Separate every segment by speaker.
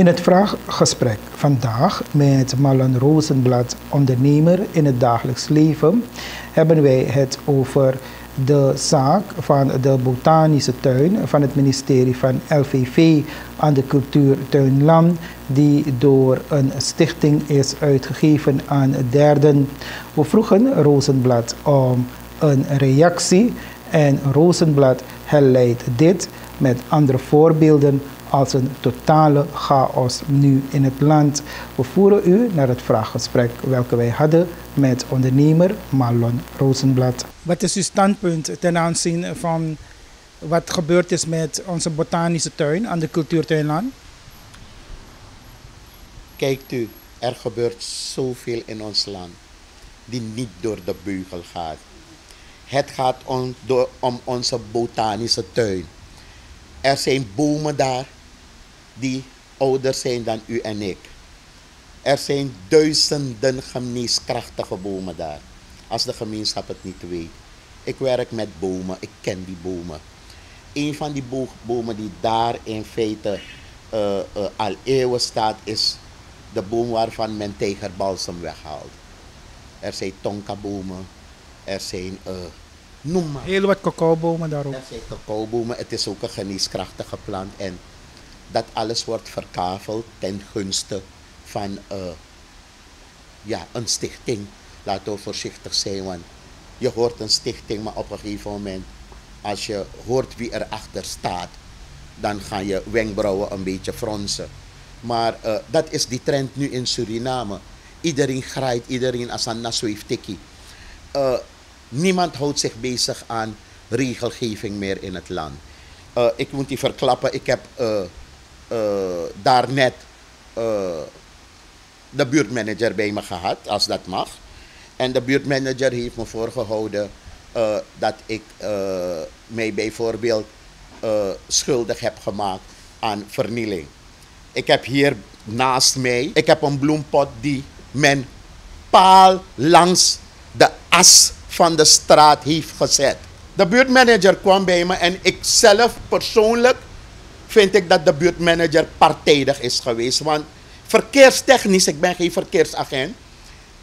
Speaker 1: In het vraaggesprek vandaag met Marlon Rozenblad, ondernemer in het dagelijks leven, hebben wij het over de zaak van de botanische tuin van het ministerie van LVV aan de cultuurtuinland, die door een stichting is uitgegeven aan derden. We vroegen Rozenblad om een reactie en Rozenblad herleidt dit met andere voorbeelden als een totale chaos nu in het land. We voeren u naar het vraaggesprek welke wij hadden met ondernemer Marlon Rosenblad. Wat is uw standpunt ten aanzien van wat gebeurd is met onze botanische tuin aan de cultuurtuinland?
Speaker 2: Kijkt u, er gebeurt zoveel in ons land die niet door de beugel gaat. Het gaat om, door, om onze botanische tuin. Er zijn bomen daar die ouder zijn dan u en ik. Er zijn duizenden geneeskrachtige bomen daar. Als de gemeenschap het niet weet. Ik werk met bomen, ik ken die bomen. Een van die bomen die daar in feite uh, uh, al eeuwen staat, is de boom waarvan men tijgerbalsem weghaalt. Er zijn tonkabomen, er zijn, uh, noem maar.
Speaker 1: Heel wat cacaobomen daarop.
Speaker 2: Er zijn cacaobomen, het is ook een geneeskrachtige plant. En dat alles wordt verkaveld ten gunste van uh, ja, een stichting. Laten we voorzichtig zijn, want je hoort een stichting, maar op een gegeven moment, als je hoort wie erachter staat, dan gaan je wenkbrauwen een beetje fronsen. Maar uh, dat is die trend nu in Suriname. Iedereen graait, iedereen als een nasweeftikkie. Uh, niemand houdt zich bezig aan regelgeving meer in het land. Ik moet die verklappen, ik heb daarnet uh, de buurtmanager bij me gehad, als dat mag. En de buurtmanager heeft me voorgehouden uh, dat ik mij bijvoorbeeld schuldig heb gemaakt aan vernieling. Ik heb hier naast mij, ik heb een bloempot die men paal langs de as van de straat heeft gezet. De buurtmanager kwam bij me en ik zelf persoonlijk vind ik dat de buurtmanager partijdig is geweest. Want verkeerstechnisch, ik ben geen verkeersagent,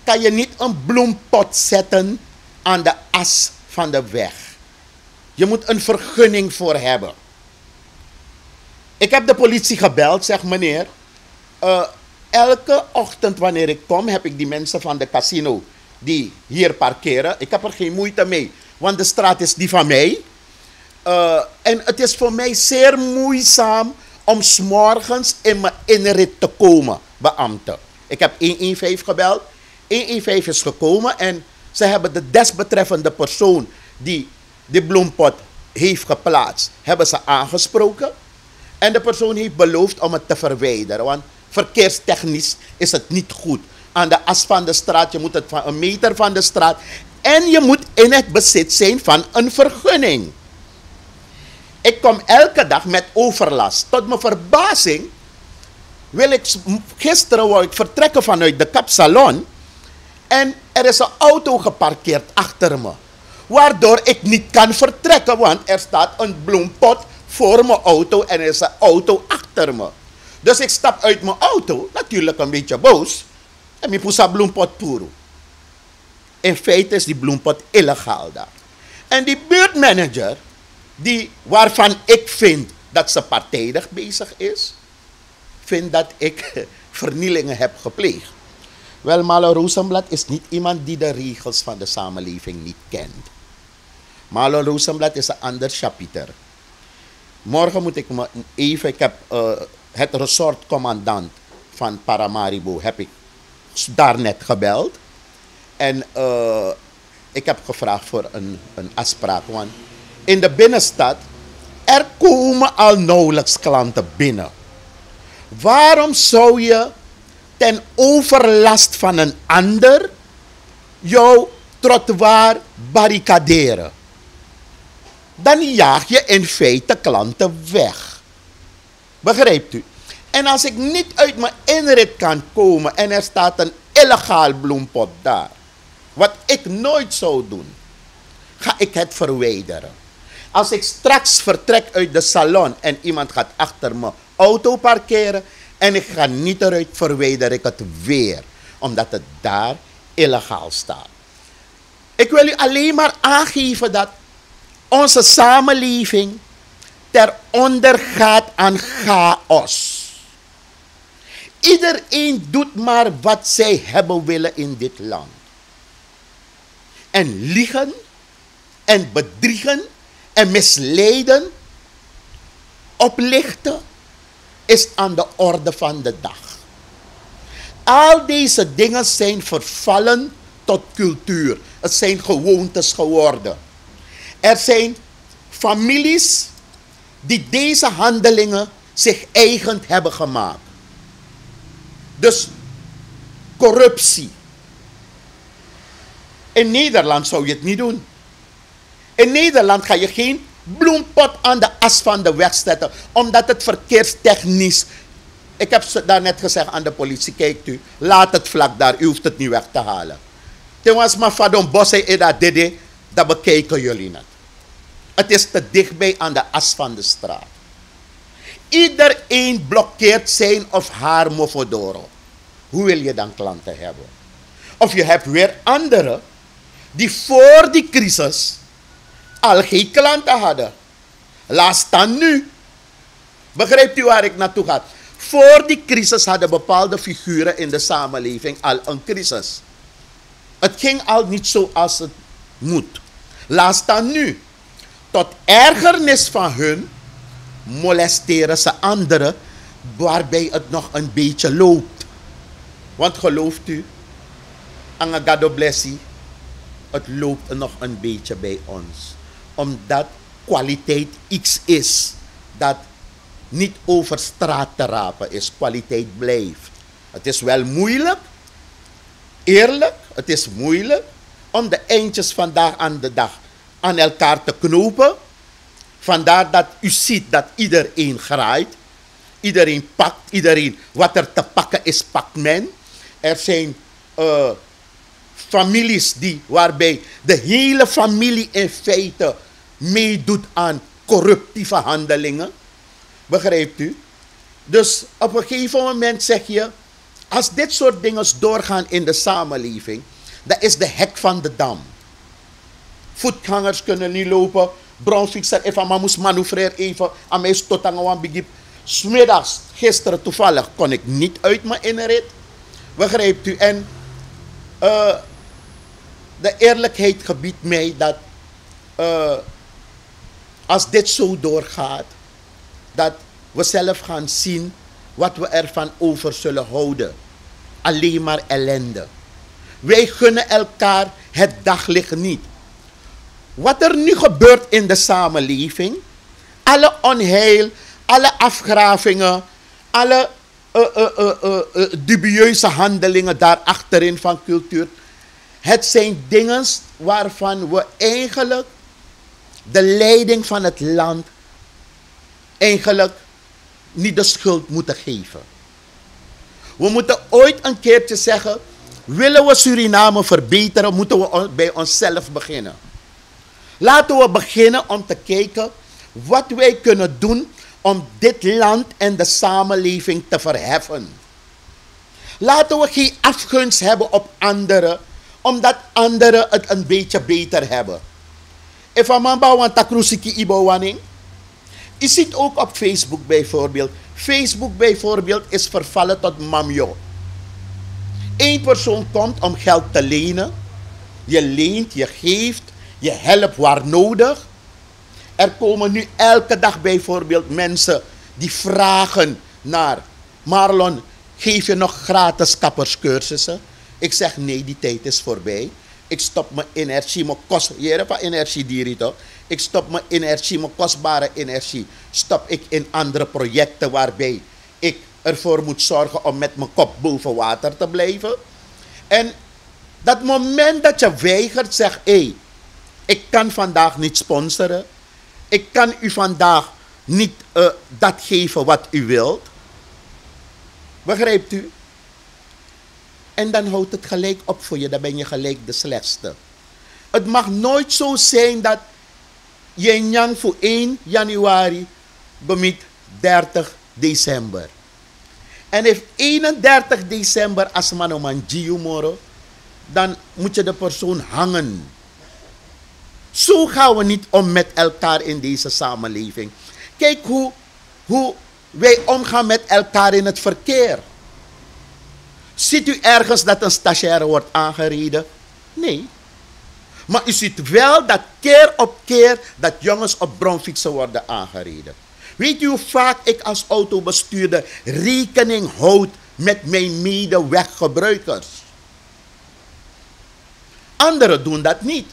Speaker 2: kan je niet een bloempot zetten aan de as van de weg. Je moet een vergunning voor hebben. Ik heb de politie gebeld, zeg meneer. Uh, elke ochtend wanneer ik kom, heb ik die mensen van de casino die hier parkeren. Ik heb er geen moeite mee, want de straat is die van mij. Uh, en het is voor mij zeer moeizaam om s'morgens in mijn inrit te komen, beambte. Ik heb 115 gebeld. 115 is gekomen en ze hebben de desbetreffende persoon die die bloempot heeft geplaatst, hebben ze aangesproken. En de persoon heeft beloofd om het te verwijderen. Want verkeerstechnisch is het niet goed. Aan de as van de straat, je moet het van een meter van de straat. En je moet in het bezit zijn van een vergunning. Ik kom elke dag met overlast. Tot mijn verbazing wil ik gisteren wou ik vertrekken vanuit de kapsalon en er is een auto geparkeerd achter me. Waardoor ik niet kan vertrekken, want er staat een bloempot voor mijn auto en er is een auto achter me. Dus ik stap uit mijn auto, natuurlijk een beetje boos, en ik poes bloempot puro. In feite is die bloempot illegaal daar. En die buurtmanager, die, waarvan ik vind dat ze partijdig bezig is, vind dat ik vernielingen heb gepleegd. Wel, Malo Rosenblad is niet iemand die de regels van de samenleving niet kent. Malo Rosenblad is een ander chapiter. Morgen moet ik me even, ik heb uh, het resortcommandant van Paramaribo, heb ik daarnet gebeld. En uh, ik heb gevraagd voor een, een afspraak, want in de binnenstad, er komen al nauwelijks klanten binnen. Waarom zou je ten overlast van een ander jouw trottoir barricaderen? Dan jaag je in feite klanten weg. Begrijpt u? En als ik niet uit mijn inrit kan komen en er staat een illegaal bloempot daar, wat ik nooit zou doen, ga ik het verwijderen. Als ik straks vertrek uit de salon en iemand gaat achter me auto parkeren, En ik ga niet eruit, verwijder ik het weer. Omdat het daar illegaal staat. Ik wil u alleen maar aangeven dat onze samenleving ter onder gaat aan chaos. Iedereen doet maar wat zij hebben willen in dit land. En liegen en bedriegen en misleiden, oplichten, is aan de orde van de dag. Al deze dingen zijn vervallen tot cultuur. Het zijn gewoontes geworden. Er zijn families die deze handelingen zich eigen hebben gemaakt. Dus corruptie. In Nederland zou je het niet doen. In Nederland ga je geen bloempot aan de as van de weg zetten, omdat het verkeerstechnisch. Ik heb daar net gezegd aan de politie: kijkt u, laat het vlak daar, u hoeft het niet weg te halen. Was maar van bosse in dat dede, dat bekijken jullie net. Het is te dichtbij aan de as van de straat. Iedereen blokkeert zijn of haar mofodoro. Hoe wil je dan klanten hebben? Of je hebt weer anderen die voor die crisis al geen klanten hadden. Laat staan nu. Begrijpt u waar ik naartoe ga? Voor die crisis hadden bepaalde figuren in de samenleving al een crisis. Het ging al niet zoals het moet. Laat staan nu. Tot ergernis van hun molesteren ze anderen waarbij het nog een beetje loopt. Want gelooft u, Angagado Blessie, het loopt nog een beetje bij ons. Omdat kwaliteit iets is dat niet over straat te rapen is. Kwaliteit blijft. Het is wel moeilijk, eerlijk, het is moeilijk om de eindjes vandaag aan de dag aan elkaar te knopen. Vandaar dat u ziet dat iedereen graait. Iedereen pakt, iedereen wat er te pakken is, pakt men. Er zijn uh, families die, waarbij de hele familie in feite meedoet aan corruptieve handelingen. Begrijpt u? Dus op een gegeven moment zeg je, als dit soort dingen doorgaan in de samenleving, dat is de hek van de dam. Voetgangers kunnen niet lopen. Bronfixer even maar moest manoeuvreren even. Aan mij tot aan begip. Smiddags, gisteren toevallig, kon ik niet uit mijn inrit. Begrijpt u? En uh, de eerlijkheid gebiedt mij dat uh, als dit zo doorgaat, dat we zelf gaan zien wat we ervan over zullen houden. Alleen maar ellende. Wij gunnen elkaar het daglicht niet. Wat er nu gebeurt in de samenleving, alle onheil, alle afgravingen, alle uh, uh, uh, dubieuze handelingen daarachterin van cultuur. Het zijn dingen waarvan we eigenlijk de leiding van het land eigenlijk niet de schuld moeten geven. We moeten ooit een keertje zeggen, willen we Suriname verbeteren, moeten we bij onszelf beginnen. Laten we beginnen om te kijken wat wij kunnen doen om dit land en de samenleving te verheffen. Laten we geen afgunst hebben op anderen, omdat anderen het een beetje beter hebben. If a man want takrusiki ibowaning. Je ziet ook op Facebook bijvoorbeeld. Facebook bijvoorbeeld is vervallen tot mamjo. Eén persoon komt om geld te lenen. Je leent, je geeft, je helpt waar nodig. Er komen nu elke dag bijvoorbeeld mensen die vragen naar Marlon, geef je nog gratis kapperscursussen? Ik zeg nee, die tijd is voorbij. Ik stop mijn energie, mijn kost, je energie? Ik stop mijn energie, mijn kostbare energie, stop ik in andere projecten waarbij ik ervoor moet zorgen om met mijn kop boven water te blijven. En dat moment dat je weigert, zeg hé, hey, ik kan vandaag niet sponsoren. Ik kan u vandaag niet uh, dat geven wat u wilt. Begrijpt u? En dan houdt het gelijk op voor je, dan ben je gelijk de slechtste. Het mag nooit zo zijn dat je yang voor 1 januari bemit 30 december. En if 31 december als man om een dan moet je de persoon hangen. Zo gaan we niet om met elkaar in deze samenleving. Kijk hoe, hoe wij omgaan met elkaar in het verkeer. Ziet u ergens dat een stagiaire wordt aangereden? Nee. Maar u ziet wel dat keer op keer dat jongens op bronfietsen worden aangereden. Weet u hoe vaak ik als autobestuurder rekening houd met mijn medeweggebruikers? Anderen doen dat niet.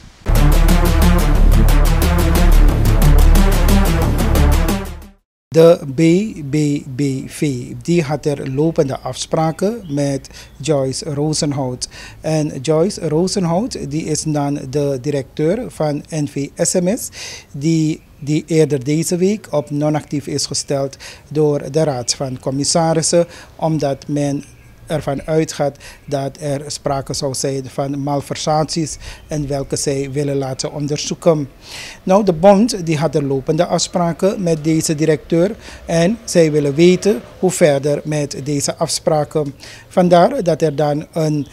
Speaker 1: De BBBV die had er lopende afspraken met Joyce Rosenhout. En Joyce Rosenhout die is dan de directeur van NVSMS die die eerder deze week op non-actief is gesteld door de Raad van Commissarissen, omdat men ervan uitgaat dat er sprake zou zijn van malversaties en welke zij willen laten onderzoeken. Nou, de bond die had er lopende afspraken met deze directeur en zij willen weten hoe verder met deze afspraken. Vandaar dat er dan een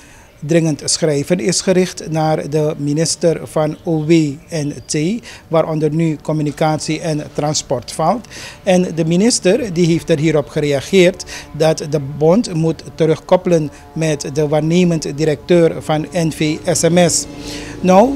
Speaker 1: dringend schrijven is gericht naar de minister van OWNT, waaronder nu communicatie en transport valt. En de minister die heeft er hierop gereageerd dat de bond moet terugkoppelen met de waarnemend directeur van NVSMS. Nou,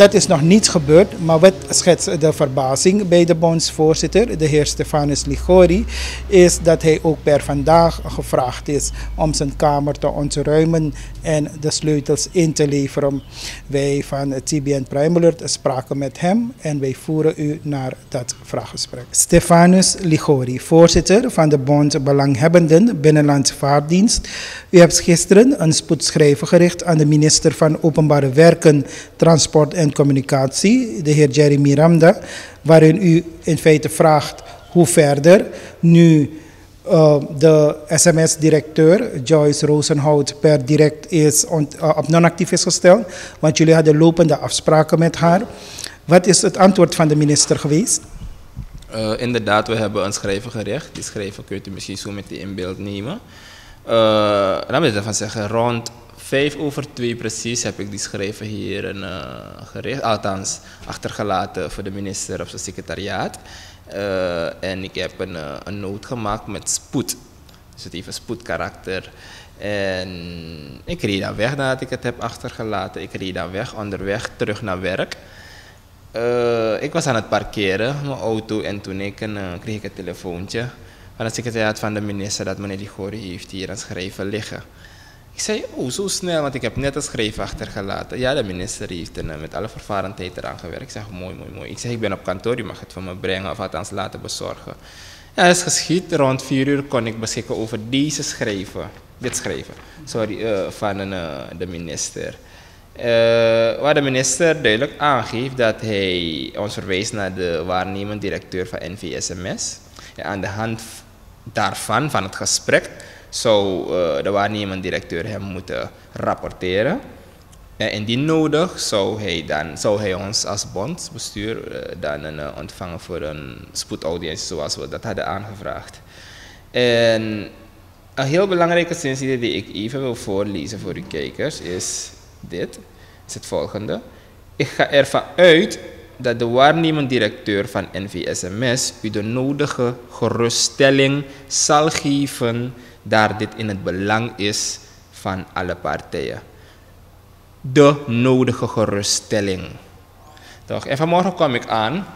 Speaker 1: dat is nog niet gebeurd, maar wat schetst de verbazing bij de bondsvoorzitter, de heer Stefanus Ligori, is dat hij ook per vandaag gevraagd is om zijn kamer te ontruimen en de sleutels in te leveren. Wij van TBN Prime spraken met hem en wij voeren u naar dat vraaggesprek. Stefanus Ligori, voorzitter van de Bond Belanghebbenden Binnenlandse Vaartdienst. U hebt gisteren een spoedschrijven gericht aan de minister van Openbare Werken, Transport en Communicatie, de heer Jeremy Ramda, waarin u in feite vraagt hoe verder nu uh, de SMS-directeur Joyce Rosenhout per direct is uh, op non-actief is gesteld, want jullie hadden lopende afspraken met haar. Wat is het antwoord van de minister geweest?
Speaker 3: Uh, inderdaad, we hebben een schrijver gericht. Die schrijver kunt u misschien zo met in beeld nemen. Laat me ervan zeggen, rond vijf over twee precies heb ik die schrijven hier uh, gericht, althans achtergelaten voor de minister of zijn secretariaat. Uh, en ik heb een, uh, een noot gemaakt met spoed. Dus het heeft een spoedkarakter. En ik reed dan weg nadat ik het heb achtergelaten. Ik reed dan weg, onderweg, terug naar werk. Ik was aan het parkeren, mijn auto, en toen ik een, kreeg ik een telefoontje van het secretariaat van de minister dat meneer Ligori heeft hier een schrijven liggen. Ik zei, oh, zo snel, want ik heb net een schrijf achtergelaten. Ja, de minister heeft er met alle vervarendheid eraan gewerkt. Ik zeg, mooi, mooi, mooi. Ik zeg, ik ben op kantoor, je mag het van me brengen of althans laten bezorgen. Ja, dat is geschied. Rond vier uur kon ik beschikken over deze schrijven. Dit schrijven, sorry, uh, van uh, de minister. Waar de minister duidelijk aangeeft dat hij ons verwijst naar de waarnemend directeur van NVSMS. Aan de hand daarvan, van het gesprek, zou uh, de waarnemend directeur hem moeten rapporteren. En indien nodig zou hij, dan, zou hij ons als bondsbestuur uh, dan ontvangen voor een spoedaudiëntie zoals we dat hadden aangevraagd. En een heel belangrijke zin die ik even wil voorlezen voor uw kijkers is dit, is het volgende. Ik ga ervan uit dat de waarnemend directeur van NVSMS u de nodige geruststelling zal geven daar dit in het belang is van alle partijen. De nodige geruststelling. Toch? En vanmorgen kwam ik aan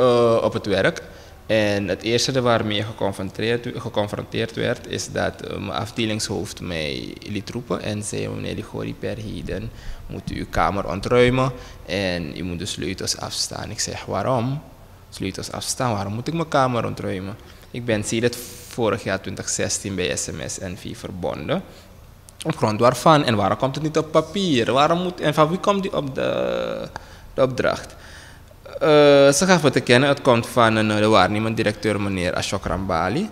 Speaker 3: uh, op het werk. En het eerste waarmee geconfronteerd, geconfronteerd werd, is dat uh, mijn afdelingshoofd mij liet roepen en zei: Meneer Ligori, per heden moet u uw kamer ontruimen en u moet de sleutels afstaan. Ik zeg: Waarom? Sleutels afstaan, waarom moet ik mijn kamer ontruimen? Ik ben sinds vorig jaar 2016 bij SMS NV verbonden. Op grond waarvan en waarom komt het niet op papier? Waarom moet, en van wie komt die op de, de opdracht? Uh, ze gaven te kennen, het komt van een, de waarnemend directeur meneer Ashok Rambali,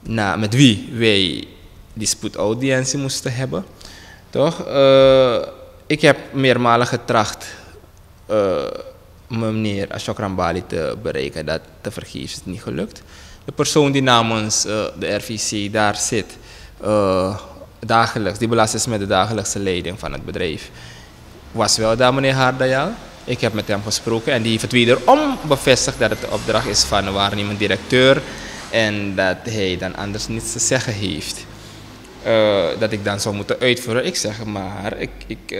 Speaker 3: na, met wie wij die spoedaudiëntie moesten hebben. Toch? Uh, ik heb meermalen getracht meneer Ashok Rambali te bereiken, dat te vergeefs is niet gelukt. De persoon die namens uh, de RVC daar zit, uh, dagelijks, die belast is met de dagelijkse leiding van het bedrijf, was wel daar meneer Hardayal. Ik heb met hem gesproken en die heeft het wederom bevestigd dat het de opdracht is van de waarnemend directeur en dat hij dan anders niets te zeggen heeft. Uh, dat ik dan zou moeten uitvoeren. Ik zeg maar, ik, ik,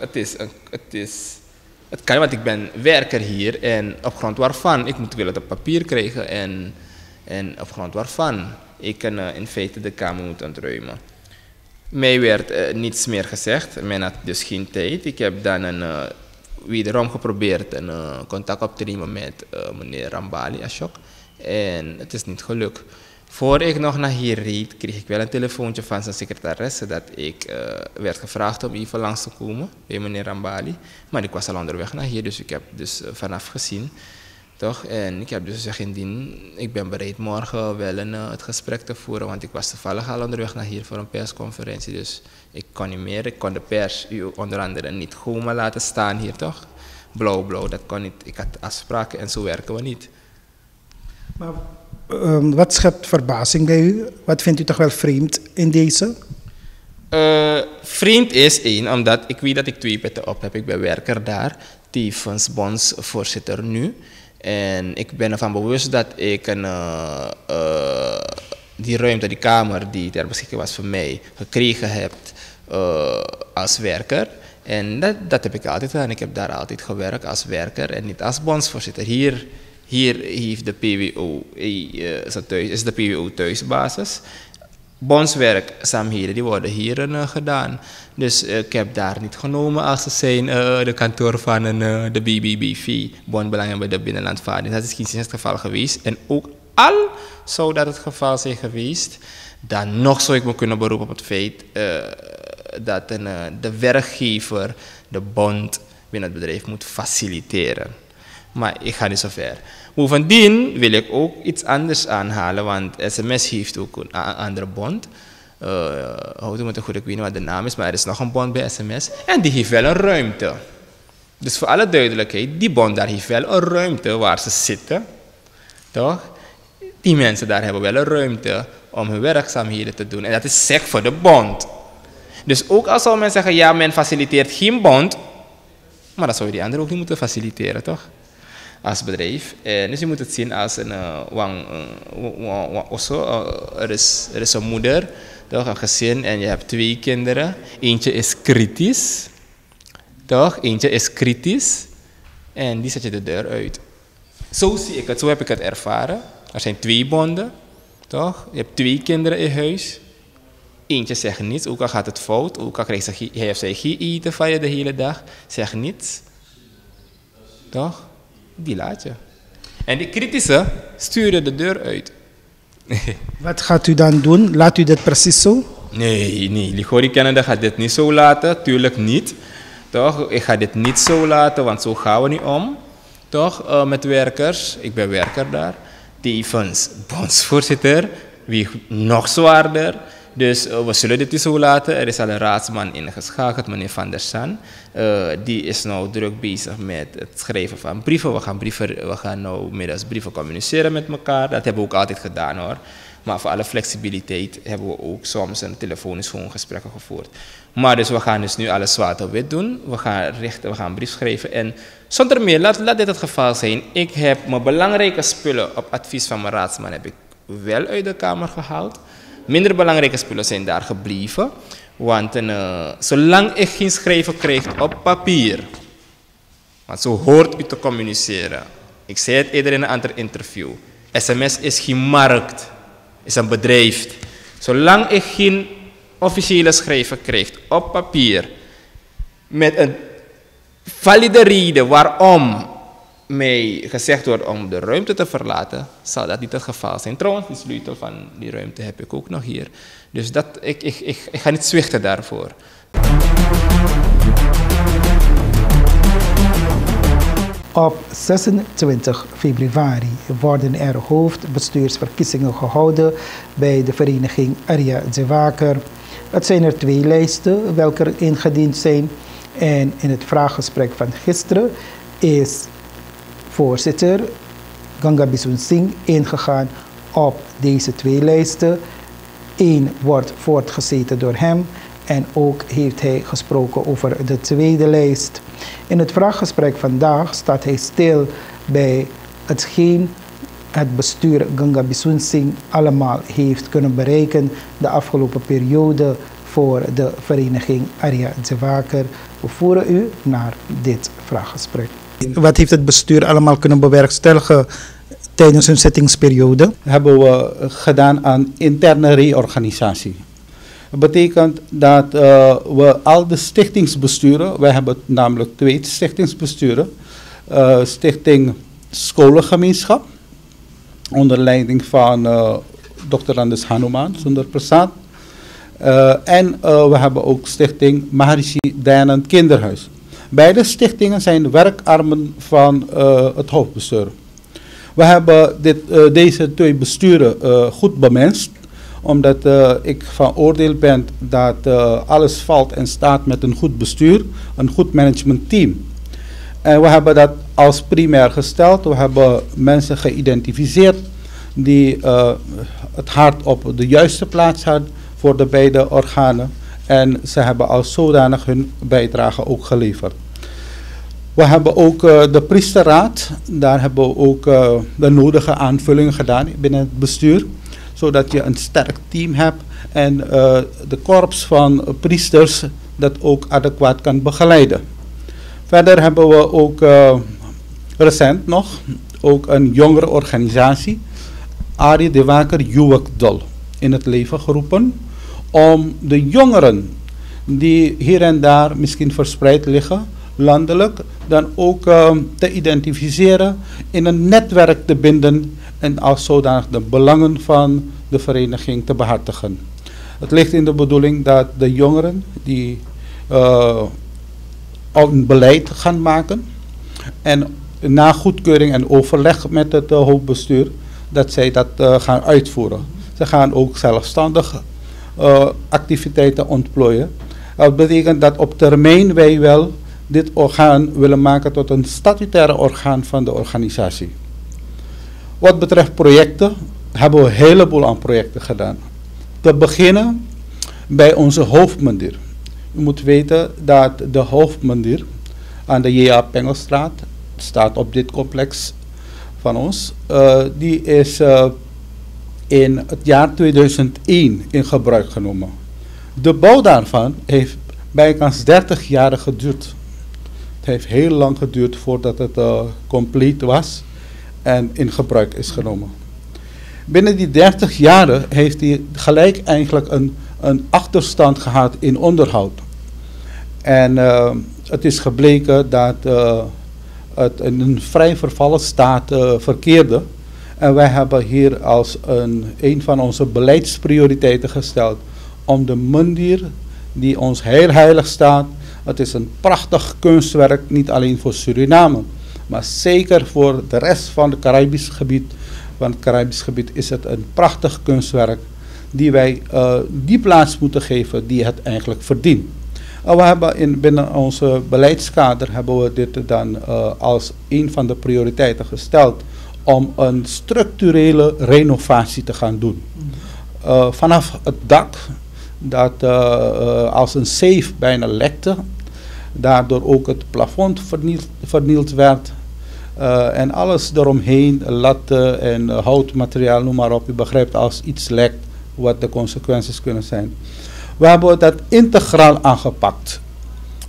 Speaker 3: het, is, het, is, het kan, want ik ben werker hier en op grond waarvan, ik moet willen op papier krijgen en, en op grond waarvan ik kan in feite de Kamer moet ontruimen. Mij werd niets meer gezegd, men had dus geen tijd. Ik heb dan een wederom geprobeerd een uh, contact op te nemen met uh, meneer Rambali Ashok. En het is niet gelukt. Voor ik nog naar hier reed, kreeg ik wel een telefoontje van zijn secretaresse dat ik uh, werd gevraagd om even langs te komen bij meneer Rambali. Maar ik was al onderweg naar hier, dus ik heb dus vanaf gezien. Toch? En ik heb dus gezegd, indien ik ben bereid morgen wel een, het gesprek te voeren, want ik was toevallig al onderweg naar hier voor een persconferentie. Dus ik kon niet meer. Ik kon de pers u onder andere niet gewoon laten staan hier, toch? Blauw, blauw, dat kon niet. Ik had afspraken en zo werken we niet.
Speaker 1: Maar um, wat schept verbazing bij u? Wat vindt u toch wel vreemd in deze?
Speaker 3: Uh, vreemd is één, omdat ik weet dat ik twee petten op heb. Ik ben werker daar, tevens bondsvoorzitter nu. En ik ben ervan bewust dat ik een, uh, uh, die ruimte, die kamer die ter beschikking was voor mij, gekregen heb als werker. En dat, dat heb ik altijd gedaan. Ik heb daar altijd gewerkt als werker en niet als bondsvoorzitter. Hier, hier heeft de PWO, thuis, is de PWO thuisbasis. Bondswerkzaamheden die worden hier uh, gedaan. Dus uh, ik heb daar niet genomen als ze zijn de kantoor van de BBBV, Bondbelangen bij de Binnenlandvaart. Dat is geen het geval geweest. En ook al zou dat het geval zijn geweest, dan nog zou ik me kunnen beroepen op het feit dat een, de werkgever de bond binnen het bedrijf moet faciliteren. Maar ik ga niet zo ver. Bovendien wil ik ook iets anders aanhalen, want SMS heeft ook een andere bond. Uh, houd u met een goed, ik weet niet wat de naam is, maar er is nog een bond bij SMS. En die heeft wel een ruimte. Dus voor alle duidelijkheid, die bond daar heeft wel een ruimte waar ze zitten. Toch? Die mensen daar hebben wel een ruimte om hun werkzaamheden te doen. En dat is zeg voor de bond. Dus ook als zou men zeggen, ja, men faciliteert geen bond, maar dan zou die anderen ook niet moeten faciliteren, toch? Als bedrijf. En dus je moet het zien als een uh, wang, uh, also, er, is, er is een moeder, toch, een gezin en je hebt twee kinderen. Eentje is kritisch, toch? Eentje is kritisch en die zet je de deur uit. Zo zie ik het, zo heb ik het ervaren. Er zijn twee bonden, toch? Je hebt twee kinderen in huis. Eentje zegt niets, ook al gaat het fout, ook al krijgt hij of zij geen eten van je de hele dag, zegt niets. Toch? Die laat je. En die kritische sturen de deur uit.
Speaker 1: Wat gaat u dan doen? Laat u dit precies zo?
Speaker 3: Nee, nee. Ligori Canada gaat dit niet zo laten. Tuurlijk niet. Toch? Ik ga dit niet zo laten, want zo gaan we niet om. Toch? Uh, met werkers. Ik ben werker daar. Tevens bondsvoorzitter. Wie nog zwaarder. Dus uh, we zullen dit zo laten. Er is al een raadsman ingeschakeld, meneer Van der San. Uh, die is nou druk bezig met het schrijven van brieven. We gaan, brieven, we gaan nou middels brieven communiceren met elkaar. Dat hebben we ook altijd gedaan hoor. Maar voor alle flexibiliteit hebben we ook soms een telefonisch gewoon gesprekken gevoerd. Maar dus we gaan dus nu alles zwart op wit doen. We gaan richten, we gaan brief schrijven. En zonder meer, laat, laat dit het geval zijn. Ik heb mijn belangrijke spullen op advies van mijn raadsman heb ik wel uit de kamer gehaald. Minder belangrijke spullen zijn daar gebleven. Want uh, zolang ik geen schrijven krijg op papier, want zo hoort u te communiceren. Ik zei het eerder in een ander interview. SMS is geen markt, is een bedrijf. Zolang ik geen officiële schrijven krijg op papier, met een valide reden waarom mij gezegd wordt om de ruimte te verlaten, zal dat niet het geval zijn. Trouwens, die sleutel van die ruimte heb ik ook nog hier. Dus dat, ik, ik, ik, ik ga niet zwichten daarvoor.
Speaker 1: Op 26 februari worden er hoofdbestuursverkiezingen gehouden bij de vereniging Aria de Waker. Het zijn er twee lijsten welke ingediend zijn. En in het vraaggesprek van gisteren is voorzitter Ganga Bisun Singh ingegaan op deze twee lijsten. Eén wordt voortgezeten door hem en ook heeft hij gesproken over de tweede lijst. In het vraaggesprek vandaag staat hij stil bij hetgeen het bestuur Ganga Bisun Singh allemaal heeft kunnen bereiken de afgelopen periode voor de vereniging Arya Zewaker. We voeren u naar dit vraaggesprek. Wat heeft het bestuur allemaal kunnen bewerkstelligen tijdens hun zittingsperiode?
Speaker 4: Hebben we gedaan aan interne reorganisatie. Dat betekent dat uh, we al de stichtingsbesturen, wij hebben namelijk twee stichtingsbesturen, uh, Stichting Scholengemeenschap, onder leiding van uh, Dr. Anders Hanuman, zonder Prasad. en we hebben ook Stichting Maharishi Dayanand Kinderhuis. Beide stichtingen zijn werkarmen van het hoofdbestuur. We hebben dit, deze twee besturen goed bemenst omdat ik van oordeel ben dat alles valt en staat met een goed bestuur, een goed managementteam. En we hebben dat als primair gesteld. We hebben mensen geïdentificeerd die het hart op de juiste plaats hadden voor de beide organen. En ze hebben als zodanig hun bijdrage ook geleverd. We hebben ook de priesterraad, daar hebben we ook de nodige aanvullingen gedaan binnen het bestuur zodat je een sterk team hebt en uh, de korps van priesters dat ook adequaat kan begeleiden. Verder hebben we ook recent nog ook een jongere organisatie, Arie de Waker Juwak Dol, in het leven geroepen om de jongeren die hier en daar misschien verspreid liggen, landelijk, dan ook uh, te identificeren, in een netwerk te binden en als zodanig de belangen van de vereniging te behartigen. Het ligt in de bedoeling dat de jongeren die uh, een beleid gaan maken en na goedkeuring en overleg met het uh, hoofdbestuur, dat zij dat gaan uitvoeren. Ze gaan ook zelfstandig activiteiten ontplooien. Dat betekent dat op termijn wij wel dit orgaan willen maken tot een statutaire orgaan van de organisatie. Wat betreft projecten hebben we een heleboel aan projecten gedaan. Te beginnen bij onze hoofdmandir. U moet weten dat de hoofdmandir aan de J.A. Pengelstraat staat op dit complex van ons. Uh, die is uh, in het jaar 2001 in gebruik genomen. De bouw daarvan heeft bijkans 30 jaar geduurd. Het heeft heel lang geduurd voordat het uh, compleet was en in gebruik is genomen. Binnen die 30 jaren heeft hij gelijk eigenlijk een, een achterstand gehad in onderhoud. En uh, het is gebleken dat uh, het in een vrij vervallen staat verkeerde. En wij hebben hier als een, een van onze beleidsprioriteiten gesteld om de mundier die ons heel heilig staat. Het is een prachtig kunstwerk, niet alleen voor Suriname, maar zeker voor de rest van het Caribisch gebied. Van het Caribisch gebied is het een prachtig kunstwerk die wij uh, die plaats moeten geven die het eigenlijk verdient. Uh, we hebben in, binnen onze beleidskader hebben we dit dan uh, als een van de prioriteiten gesteld om een structurele renovatie te gaan doen. vanaf het dak, dat als een safe bijna lekte, daardoor ook het plafond vernield, vernield werd, en alles eromheen, latten en houtmateriaal, noem maar op. U begrijpt als iets lekt, wat de consequenties kunnen zijn. We hebben dat integraal aangepakt.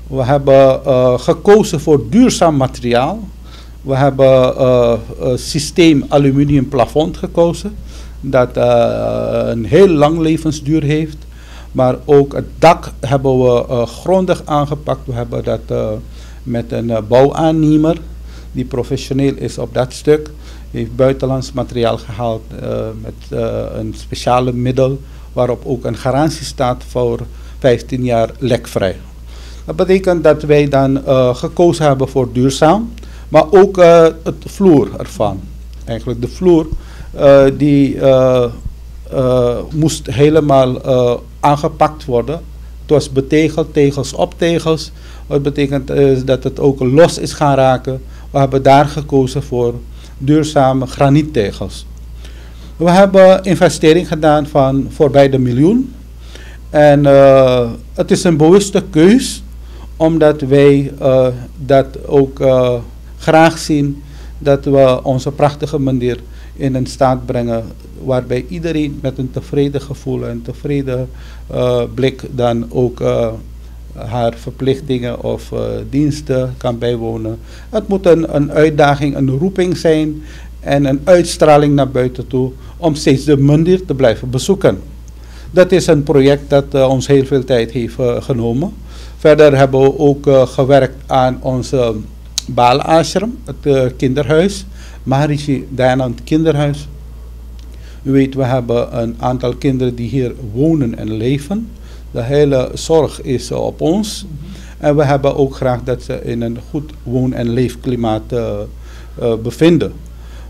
Speaker 4: We hebben gekozen voor duurzaam materiaal. We hebben een systeem aluminium plafond gekozen, dat een heel lang levensduur heeft. Maar ook het dak hebben we grondig aangepakt. We hebben dat met een bouwaannemer die professioneel is op dat stuk. heeft buitenlands materiaal gehaald uh, met uh, een speciale middel waarop ook een garantie staat voor 15 jaar lekvrij. Dat betekent dat wij dan uh, gekozen hebben voor duurzaam, maar ook het vloer ervan. Eigenlijk de vloer die moest helemaal aangepakt worden. Het was betegeld, tegels op tegels. Wat betekent dat het ook los is gaan raken. We hebben daar gekozen voor duurzame graniettegels. We hebben investering gedaan van voorbij de miljoen. En het is een bewuste keus, omdat wij dat ook graag zien dat we onze prachtige manier in een staat brengen waarbij iedereen met een tevreden gevoel en tevreden blik dan ook haar verplichtingen of uh, diensten kan bijwonen. Het moet een, een uitdaging, een roeping zijn en een uitstraling naar buiten toe om steeds de Mundir te blijven bezoeken. Dat is een project dat ons heel veel tijd heeft genomen. Verder hebben we ook gewerkt aan onze Baal Ashram, het kinderhuis, Maharishi Dayanand Kinderhuis. U weet, we hebben een aantal kinderen die hier wonen en leven. De hele zorg is op ons. En we hebben ook graag dat ze in een goed woon- en leefklimaat uh, bevinden.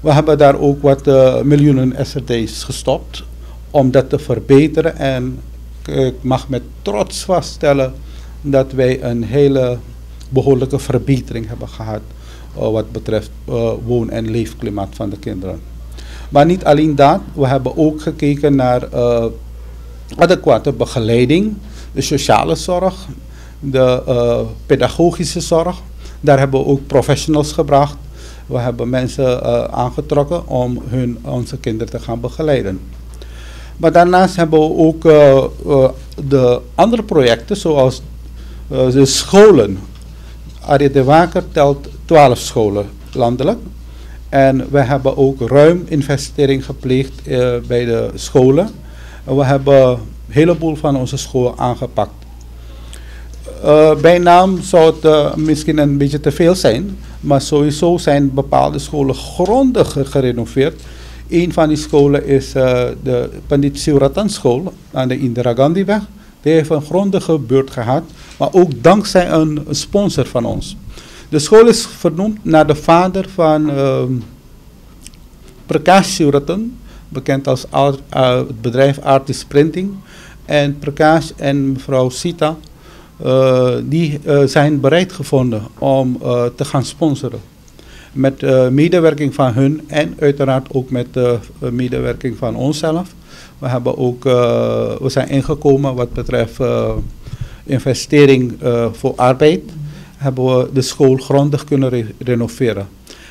Speaker 4: We hebben daar ook wat uh, miljoenen SRD's gestopt om dat te verbeteren. En ik mag met trots vaststellen dat wij een hele behoorlijke verbetering hebben gehad wat betreft woon- en leefklimaat van de kinderen. Maar niet alleen dat, we hebben ook gekeken naar adequate begeleiding, de sociale zorg, de pedagogische zorg. Daar hebben we ook professionals gebracht. We hebben mensen aangetrokken om hun, onze kinderen te gaan begeleiden. Maar daarnaast hebben we ook de andere projecten, zoals de scholen. Arie de Waker telt 12 scholen landelijk. En we hebben ook ruim investering gepleegd bij de scholen. We hebben een heleboel van onze scholen aangepakt. Uh, bij naam zou het uh, misschien een beetje te veel zijn, maar sowieso zijn bepaalde scholen grondig gerenoveerd. Een van die scholen is de Pandit Sivratan school aan de Indira Gandhiweg. Die heeft een grondige beurt gehad, maar ook dankzij een sponsor van ons. De school is vernoemd naar de vader van Prakash Sivratan, bekend als uh, het bedrijf Artist Printing. En Prakash en mevrouw Sita, uh, die uh, zijn bereid gevonden om te gaan sponsoren. Met medewerking van hun en uiteraard ook met de medewerking van onszelf. We, hebben ook, we zijn ingekomen wat betreft investering voor arbeid. Hebben we de school grondig kunnen re renoveren.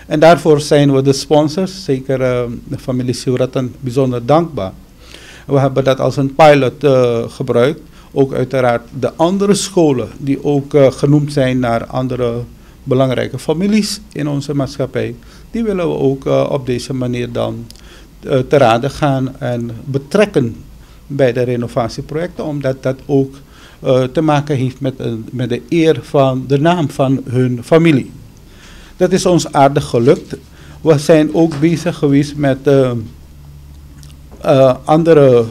Speaker 4: En daarvoor zijn we de sponsors, zeker uh, de familie Siuratan, bijzonder dankbaar. We hebben dat als een pilot uh, gebruikt. Ook uiteraard de andere scholen die ook genoemd zijn naar andere belangrijke families in onze maatschappij. Die willen we ook op deze manier dan te raden gaan en betrekken bij de renovatieprojecten. Omdat dat ook te maken heeft met, met de eer van de naam van hun familie. Dat is ons aardig gelukt. We zijn ook bezig geweest met uh, andere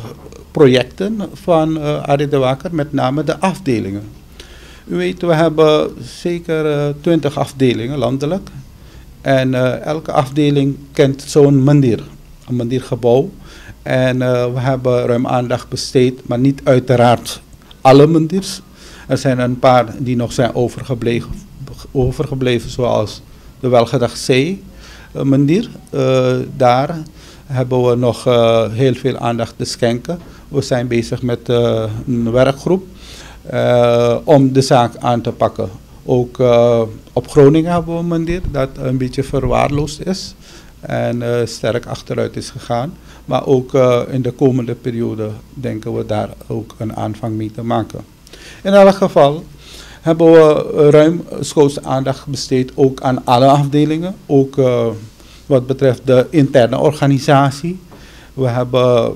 Speaker 4: projecten van uh, Arie de Wakker, met name de afdelingen. U weet, we hebben zeker twintig afdelingen landelijk. En elke afdeling kent zo'n mandir, een mandirgebouw. En we hebben ruim aandacht besteed, maar niet uiteraard alle mandirs. Er zijn een paar die nog zijn overgebleven, overgebleven zoals de Welgedacht Zee mandir. Uh, daar hebben we nog uh, heel veel aandacht te schenken. We zijn bezig met een werkgroep om de zaak aan te pakken. Ook op Groningen hebben we een dat een beetje verwaarloosd is en sterk achteruit is gegaan. Maar ook in de komende periode denken we daar ook een aanvang mee te maken. In elk geval, hebben we eh, ruim schoolse aandacht besteed ook aan alle afdelingen. Ook uh, wat betreft de interne organisatie. We hebben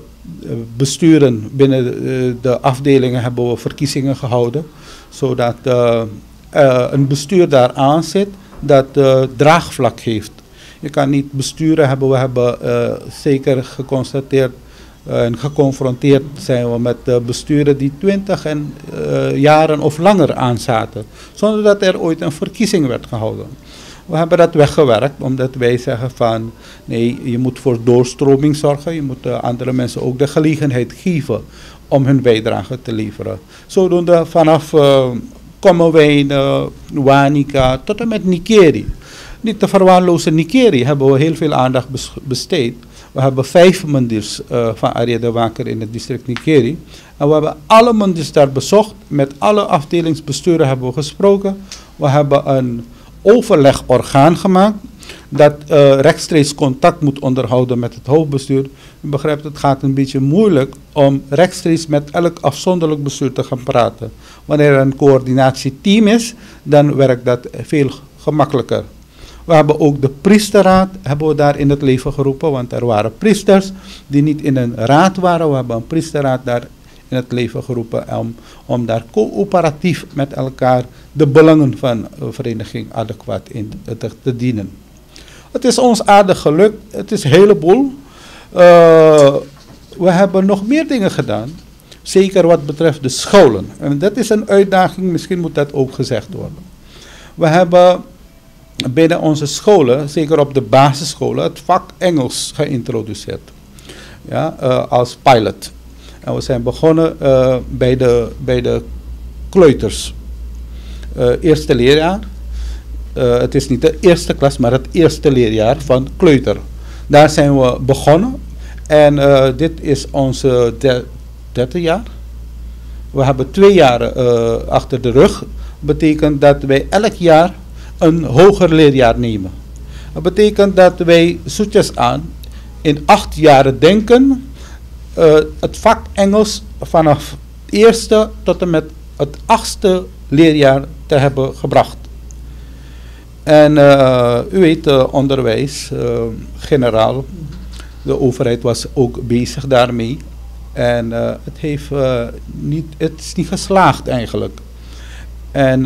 Speaker 4: besturen binnen de, de, afdelingen hebben we verkiezingen gehouden. Zodat een bestuur daar aan zit dat draagvlak heeft. Je kan niet besturen hebben. We hebben zeker geconstateerd en geconfronteerd zijn we met besturen die twintig en, uh, jaren of langer aanzaten. Zonder dat er ooit een verkiezing werd gehouden. We hebben dat weggewerkt omdat wij zeggen van nee, je moet voor doorstroming zorgen. Je moet andere mensen ook de gelegenheid geven om hun bijdrage te leveren. Zodoende vanaf uh, Kommerwijn, Wanika tot en met Nikeri Niet te verwaarlozen Nikeri hebben we heel veel aandacht besteed. We hebben vijf mandirs uh, van Arya de Waker in het district Nikeri. En we hebben alle mandirs daar bezocht. Met alle afdelingsbesturen hebben we gesproken. We hebben een overlegorgaan gemaakt dat uh, rechtstreeks contact moet onderhouden met het hoofdbestuur. U begrijpt, het gaat een beetje moeilijk om rechtstreeks met elk afzonderlijk bestuur te gaan praten. Wanneer er een coördinatieteam is, dan werkt dat veel gemakkelijker. We hebben ook de priesterraad hebben we daar in het leven geroepen, want er waren priesters die niet in een raad waren. We hebben een priesterraad daar in het leven geroepen om, om daar coöperatief met elkaar de belangen van de vereniging adequaat in te, dienen. Het is ons aardig gelukt, het is een heleboel. Uh, we hebben nog meer dingen gedaan, zeker wat betreft de scholen. En dat is een uitdaging, misschien moet dat ook gezegd worden. We hebben binnen onze scholen, zeker op de basisscholen, het vak Engels geïntroduceerd. Ja, uh, als pilot. En we zijn begonnen uh, bij, de, bij de kleuters. Uh, eerste leerjaar. het is niet de eerste klas, maar het eerste leerjaar van kleuter. Daar zijn we begonnen. En dit is onze derde jaar. We hebben twee jaar achter de rug. betekent dat wij elk jaar een hoger leerjaar nemen. Dat betekent dat wij zoetjes aan in acht jaren denken uh, het vak Engels vanaf het eerste tot en met het achtste leerjaar te hebben gebracht. En uh, u weet, uh, onderwijs, generaal, de overheid was ook bezig daarmee. En het, heeft, niet, het is niet geslaagd eigenlijk. En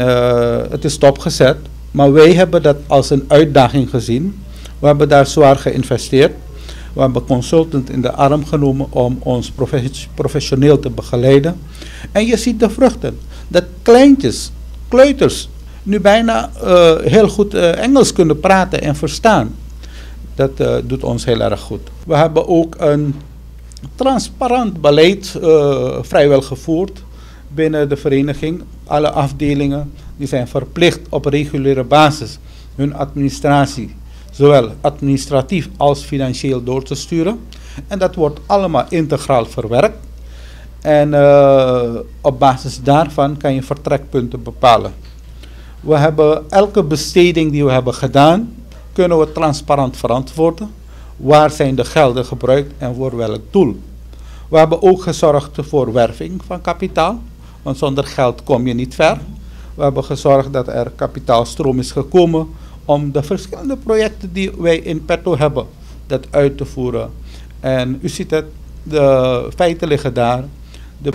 Speaker 4: het is stopgezet. Maar wij hebben dat als een uitdaging gezien. We hebben daar zwaar geïnvesteerd. We hebben consultant in de arm genomen om ons professioneel te begeleiden. En je ziet de vruchten. Dat kleintjes, kleuters, nu bijna uh, heel goed uh, Engels kunnen praten en verstaan. Dat uh, doet ons heel erg goed. We hebben ook een transparant beleid vrijwel gevoerd binnen de vereniging. Alle afdelingen die zijn verplicht op reguliere basis hun administratie, zowel administratief als financieel, door te sturen. En dat wordt allemaal integraal verwerkt. En uh, op basis daarvan kan je vertrekpunten bepalen. We hebben elke besteding die we hebben gedaan, kunnen we transparant verantwoorden. Waar zijn de gelden gebruikt en voor welk doel? We hebben ook gezorgd voor werving van kapitaal, want zonder geld kom je niet ver. We hebben gezorgd dat er kapitaalstroom is gekomen om de verschillende projecten die wij in petto hebben, dat uit te voeren. En u ziet het, de feiten liggen daar. De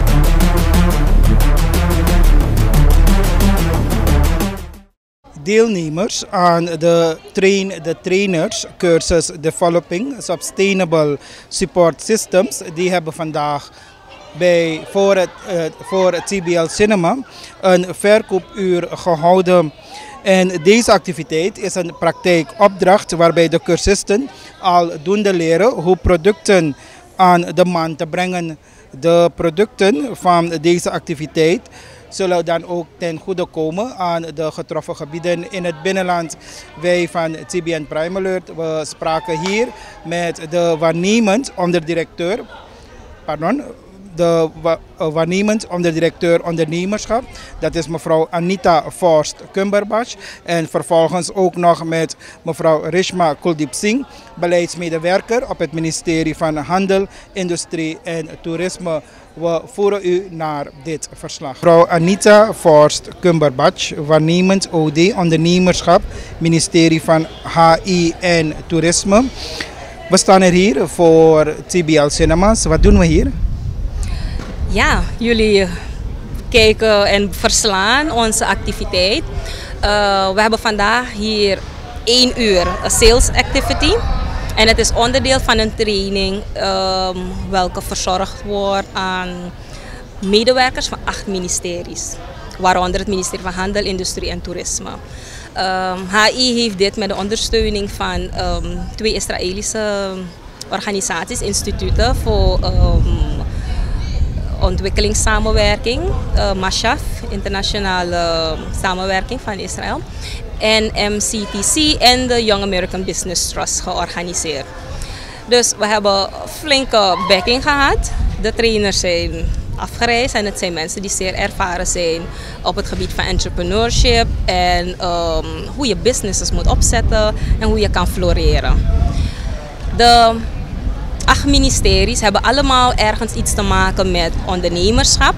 Speaker 1: deelnemers aan de Train the Trainers cursus Developing Sustainable Support Systems. Die hebben vandaag bij, voor, het, uh, voor het TBL Cinema een verkoopuur gehouden. En deze activiteit is een praktijkopdracht waarbij de cursisten al doende leren hoe producten aan de man te brengen. De producten van deze activiteit zullen dan ook ten goede komen aan de getroffen gebieden in het binnenland. Wij van TBN Prime Alert, we spraken hier met de waarnemend onderdirecteur, pardon, de eh, waarnemend onderdirecteur ondernemerschap. Dat is mevrouw Anita Forst Kumberbach. En vervolgens ook nog met mevrouw Rishma Kuldeep Singh, beleidsmedewerker op het ministerie van Handel, Industrie en Toerisme. We voeren u naar dit verslag. Mevrouw Anita Forst Kumberbach, waarnemend OD ondernemerschap, ministerie van HI en Toerisme. We staan er hier voor TBL Cinemas. Wat doen we hier?
Speaker 5: Ja, jullie kijken en verslaan onze activiteit. Uh, we hebben vandaag hier één uur sales activity. En het is onderdeel van een training um, welke verzorgd wordt aan medewerkers van acht ministeries. Waaronder het ministerie van Handel, Industrie en Toerisme. Um, ehm, HI heeft dit met de ondersteuning van um, twee Israëlische organisaties, instituten voor ontwikkelingssamenwerking, uh, MASHAF, internationale samenwerking van Israël, en MCTC en de Young American Business Trust georganiseerd. Dus we hebben flinke backing gehad. De trainers zijn afgereisd en het zijn mensen die zeer ervaren zijn op het gebied van entrepreneurship en um, hoe je businesses moet opzetten en hoe je kan floreren. De acht ministeries hebben allemaal ergens iets te maken met ondernemerschap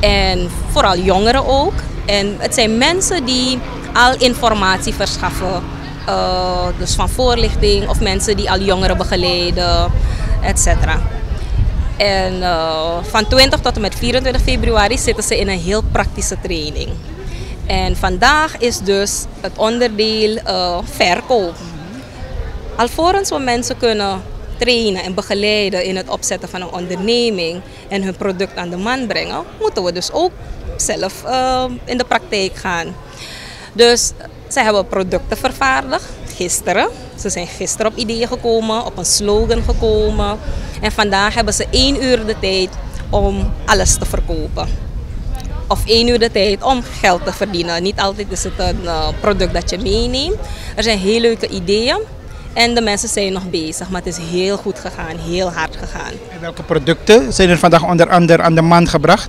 Speaker 5: en vooral jongeren ook. En het zijn mensen die al informatie verschaffen, uh, dus van voorlichting of mensen die al jongeren begeleiden, etc. En uh, van 20 tot en met 24 februari zitten ze in een heel praktische training. En vandaag is dus het onderdeel uh, verkoop. Alvorens we mensen kunnen trainen en begeleiden in het opzetten van een onderneming en hun product aan de man brengen, moeten we dus ook zelf uh, in de praktijk gaan. Dus zij hebben producten vervaardigd gisteren. Ze zijn gisteren op ideeën gekomen, op een slogan gekomen. En vandaag hebben ze één uur de tijd om alles te verkopen. Of één uur de tijd om geld te verdienen. Niet altijd is het een uh, product dat je meeneemt. Er zijn heel leuke ideeën. En de mensen zijn nog bezig, maar het is heel goed gegaan, heel hard gegaan.
Speaker 1: En welke producten zijn er vandaag onder andere aan de man gebracht?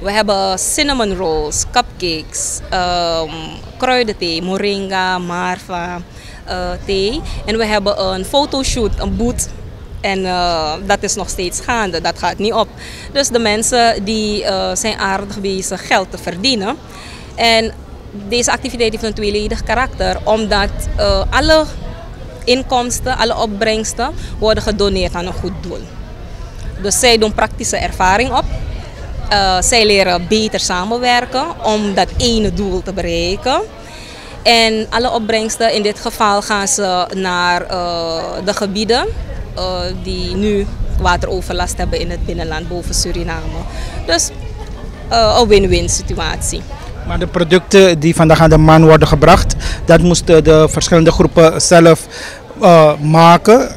Speaker 5: We hebben cinnamon rolls, cupcakes, um, kruidenthee, moringa, marva uh, thee. En we hebben een fotoshoot, een boot. En uh, dat is nog steeds gaande, dat gaat niet op. Dus de mensen die uh, zijn aardig bezig geld te verdienen. En deze activiteit heeft een tweeledig karakter, omdat alle inkomsten, alle opbrengsten worden gedoneerd aan een goed doel. Dus zij doen praktische ervaring op. Uh, zij leren beter samenwerken om dat ene doel te bereiken. En alle opbrengsten, in dit geval gaan ze naar uh, de gebieden uh, die nu wateroverlast hebben in het binnenland boven Suriname. Dus een win-win situatie.
Speaker 1: Maar de producten die vandaag aan de man worden gebracht, dat moesten de verschillende groepen zelf uh, maken?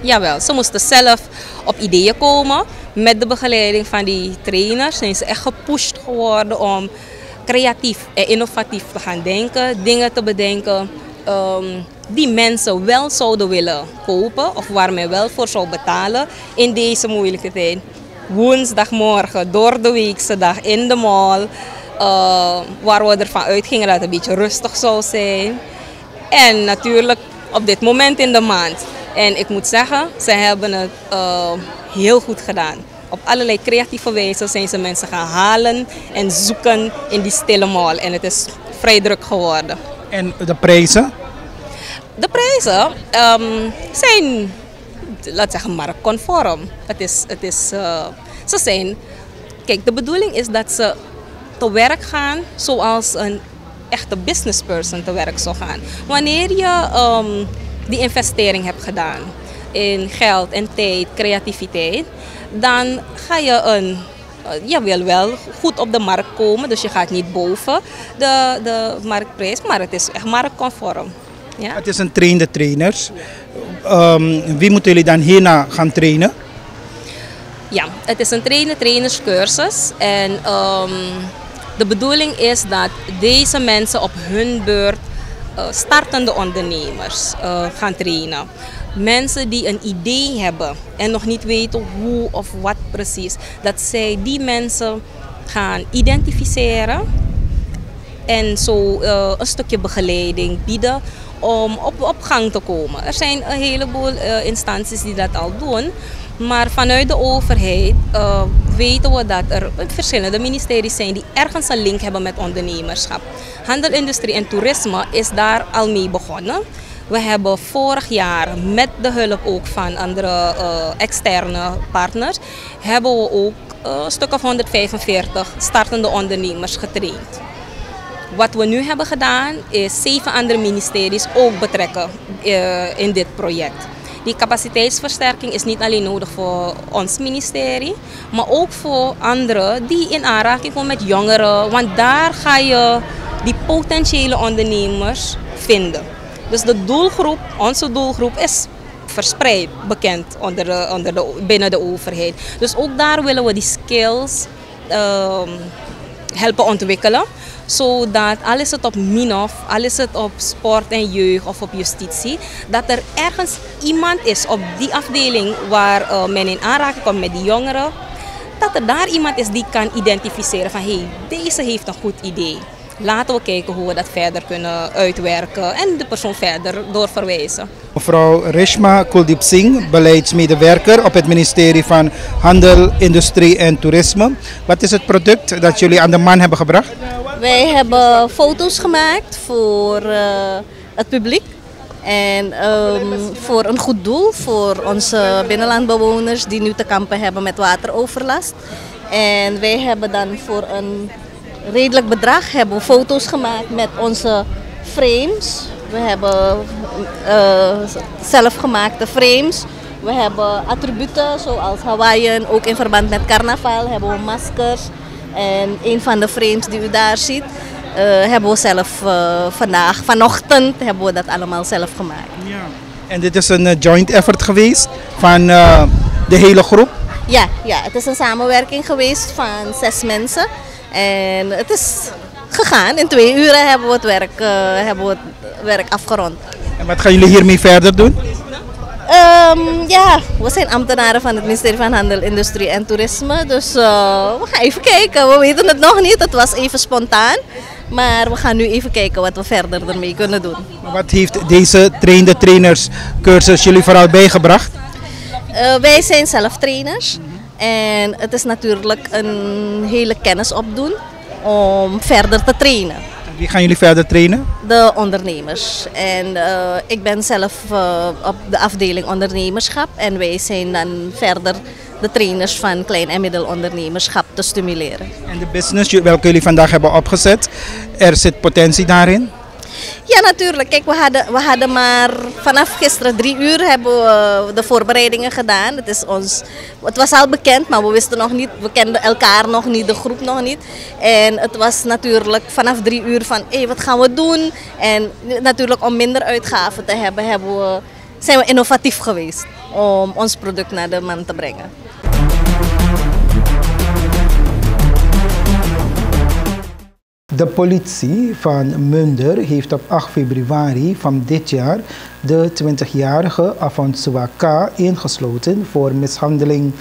Speaker 5: Jawel, ze moesten zelf op ideeën komen. Met de begeleiding van die trainers zijn ze echt gepusht geworden om creatief en innovatief te gaan denken, dingen te bedenken um, die mensen wel zouden willen kopen of waar men wel voor zou betalen in deze moeilijke tijd. Woensdagmorgen, door de weekse dag in de mall, uh, waar we ervan uitgingen dat het een beetje rustig zou zijn. En natuurlijk op dit moment in de maand. En ik moet zeggen, ze hebben het uh, heel goed gedaan. Op allerlei creatieve wijze zijn ze mensen gaan halen en zoeken in die stille mall. En het is vrij druk geworden.
Speaker 1: En de prijzen?
Speaker 5: De prijzen um, zijn, laat zeggen, marktconform. Het is, het is, uh, ze zijn, kijk, de bedoeling is dat ze te werk gaan zoals een echte businessperson te werk zou gaan. Wanneer je um, die investering hebt gedaan in geld en tijd, creativiteit, dan ga je een uh, je wil wel goed op de markt komen, dus je gaat niet boven de, de marktprijs, maar het is echt marktconform.
Speaker 1: Ja? Het is een trainde trainers. Um, wie moeten jullie dan hierna gaan trainen?
Speaker 5: Ja, het is een trainen trainerscursus en um, de bedoeling is dat deze mensen op hun beurt uh, startende ondernemers uh, gaan trainen. Mensen die een idee hebben en nog niet weten hoe of wat precies, dat zij die mensen gaan identificeren en zo uh, een stukje begeleiding bieden om op, op gang te komen. Er zijn een heleboel instanties die dat al doen, maar vanuit de overheid uh, weten we dat er verschillende ministeries zijn die ergens een link hebben met ondernemerschap. Handel, industrie en toerisme is daar al mee begonnen. We hebben vorig jaar met de hulp ook van andere uh, externe partners, hebben we ook een stuk of 145 startende ondernemers getraind. Wat we nu hebben gedaan is zeven andere ministeries ook betrekken uh, in dit project. Die capaciteitsversterking is niet alleen nodig voor ons ministerie, maar ook voor anderen die in aanraking komen met jongeren. Want daar ga je die potentiële ondernemers vinden. Dus de doelgroep, onze doelgroep is verspreid bekend onder de, onder de, binnen de overheid. Dus ook daar willen we die skills ehm, helpen ontwikkelen zodat al is het op MINOF, al is het op sport en jeugd of op justitie, dat er ergens iemand is op die afdeling waar uh, men in aanraking komt met die jongeren, dat er daar iemand is die kan identificeren van hé, hey, deze heeft een goed idee. Laten we kijken hoe we dat verder kunnen uitwerken en de persoon verder doorverwijzen.
Speaker 1: Mevrouw Reshma Kuldeep Singh, beleidsmedewerker op het ministerie van Handel, Industrie en Toerisme. Wat is het product dat jullie aan de man hebben gebracht?
Speaker 6: Wij hebben foto's gemaakt voor uh, het publiek. En um, voor een goed doel, voor onze binnenlandbewoners die nu te kampen hebben met wateroverlast. En wij hebben dan voor een redelijk bedrag hebben foto's gemaakt met onze frames. We hebben uh, zelfgemaakte frames. We hebben attributen zoals Hawaiian, ook in verband met carnaval hebben we maskers. En een van de frames die u daar ziet, uh, hebben we zelf uh, vandaag, vanochtend, hebben we dat allemaal zelf gemaakt. Ja.
Speaker 1: En dit is een joint effort geweest van de hele groep?
Speaker 6: Ja, ja, het is een samenwerking geweest van zes mensen. En het is gegaan. In twee uren hebben we het werk, hebben we het werk afgerond.
Speaker 1: En wat gaan jullie hiermee verder doen?
Speaker 6: Um, ja, we zijn ambtenaren van het ministerie van Handel, Industrie en Toerisme. Dus uh, we gaan even kijken. We weten het nog niet. Het was even spontaan. Maar we gaan nu even kijken wat we verder ermee kunnen doen.
Speaker 1: Wat heeft deze trainde trainerscursus jullie vooral bijgebracht?
Speaker 6: Uh, wij zijn zelf trainers. En het is natuurlijk een hele kennis opdoen om verder te trainen.
Speaker 1: Wie gaan jullie verder trainen?
Speaker 6: De ondernemers. En uh, ik ben zelf uh, op de afdeling ondernemerschap en wij zijn dan verder de trainers van klein- en middelondernemerschap te stimuleren.
Speaker 1: En de business welke jullie vandaag hebben opgezet, er zit potentie daarin?
Speaker 6: Ja, natuurlijk. Kijk, we hadden, we hadden maar vanaf gisteren drie uur hebben we de voorbereidingen gedaan. Het, is ons, het was al bekend, maar we wisten nog niet, we kenden elkaar nog niet, de groep nog niet. En het was natuurlijk vanaf drie uur van, hé, hey, wat gaan we doen? En natuurlijk om minder uitgaven te hebben, hebben we, zijn we innovatief geweest om ons product naar de man te brengen.
Speaker 1: De politie van Munder heeft op 8 februari van dit jaar de 20-jarige Afonso K. ingesloten voor mishandeling.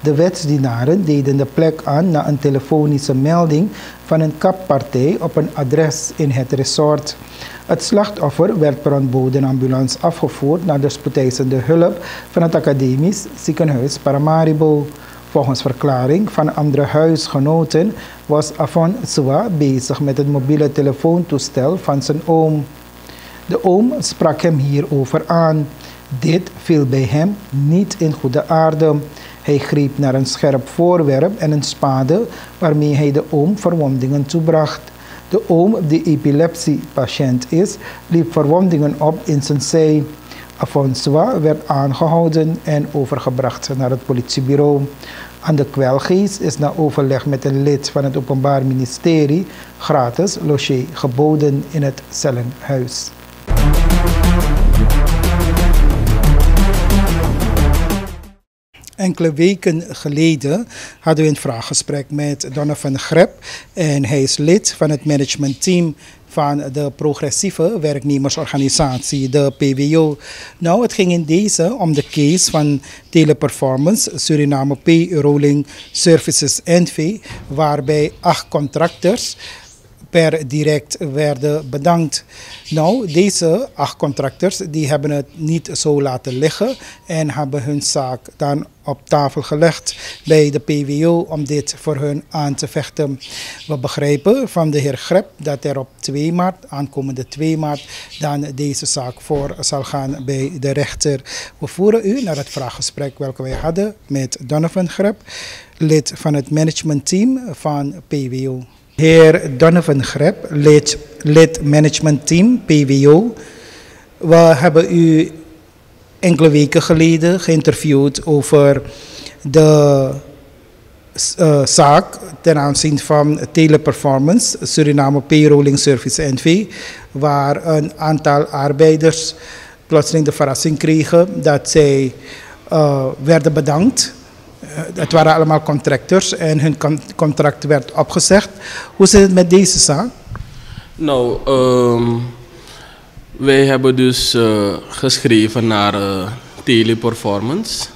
Speaker 1: De wetsdienaren deden de plek aan na een telefonische melding van een kappartij op een adres in het resort. Het slachtoffer werd per een bodenambulance afgevoerd naar de spoedeisende hulp van het academisch ziekenhuis Paramaribo. Volgens verklaring van andere huisgenoten was Afon Swa bezig met het mobiele telefoontoestel van zijn oom. De oom sprak hem hierover aan. Dit viel bij hem niet in goede aarde. Hij greep naar een scherp voorwerp en een spade waarmee hij de oom verwondingen toebracht. De oom, die epilepsiepatiënt is, liep verwondingen op in zijn zij. Afonso werd aangehouden en overgebracht naar het politiebureau. Aan de kwelgeest is na overleg met een lid van het Openbaar Ministerie gratis logé geboden in het cellenhuis. Enkele weken geleden hadden we een vraaggesprek met Donovan Grep. En hij is lid van het managementteam van de progressieve werknemersorganisatie, de PWO. Nou, het ging in deze om de case van Teleperformance Suriname Pay Rolling Services NV, waarbij acht contractors per direct werden bedankt. Nou, deze acht contractors die hebben het niet zo laten liggen en hebben hun zaak dan op tafel gelegd bij de PWO om dit voor hun aan te vechten. We begrijpen van de heer Grep dat er op 2 maart, aankomende 2 maart, dan deze zaak voor zal gaan bij de rechter. We voeren u naar het vraaggesprek welke wij hadden met Donovan Grep, lid van het managementteam van PWO. Heer Donovan Grep, lid, lid managementteam PWO. We hebben u enkele weken geleden geïnterviewd over de uh, zaak ten aanzien van Teleperformance, Suriname Payrolling Service NV, waar een aantal arbeiders plotseling de verrassing kregen dat zij uh, werden bedankt. Uh, het waren allemaal contractors en hun con contract werd opgezegd. Hoe zit het met deze zaak?
Speaker 7: Nou, um, wij hebben dus uh, geschreven naar Teleperformance.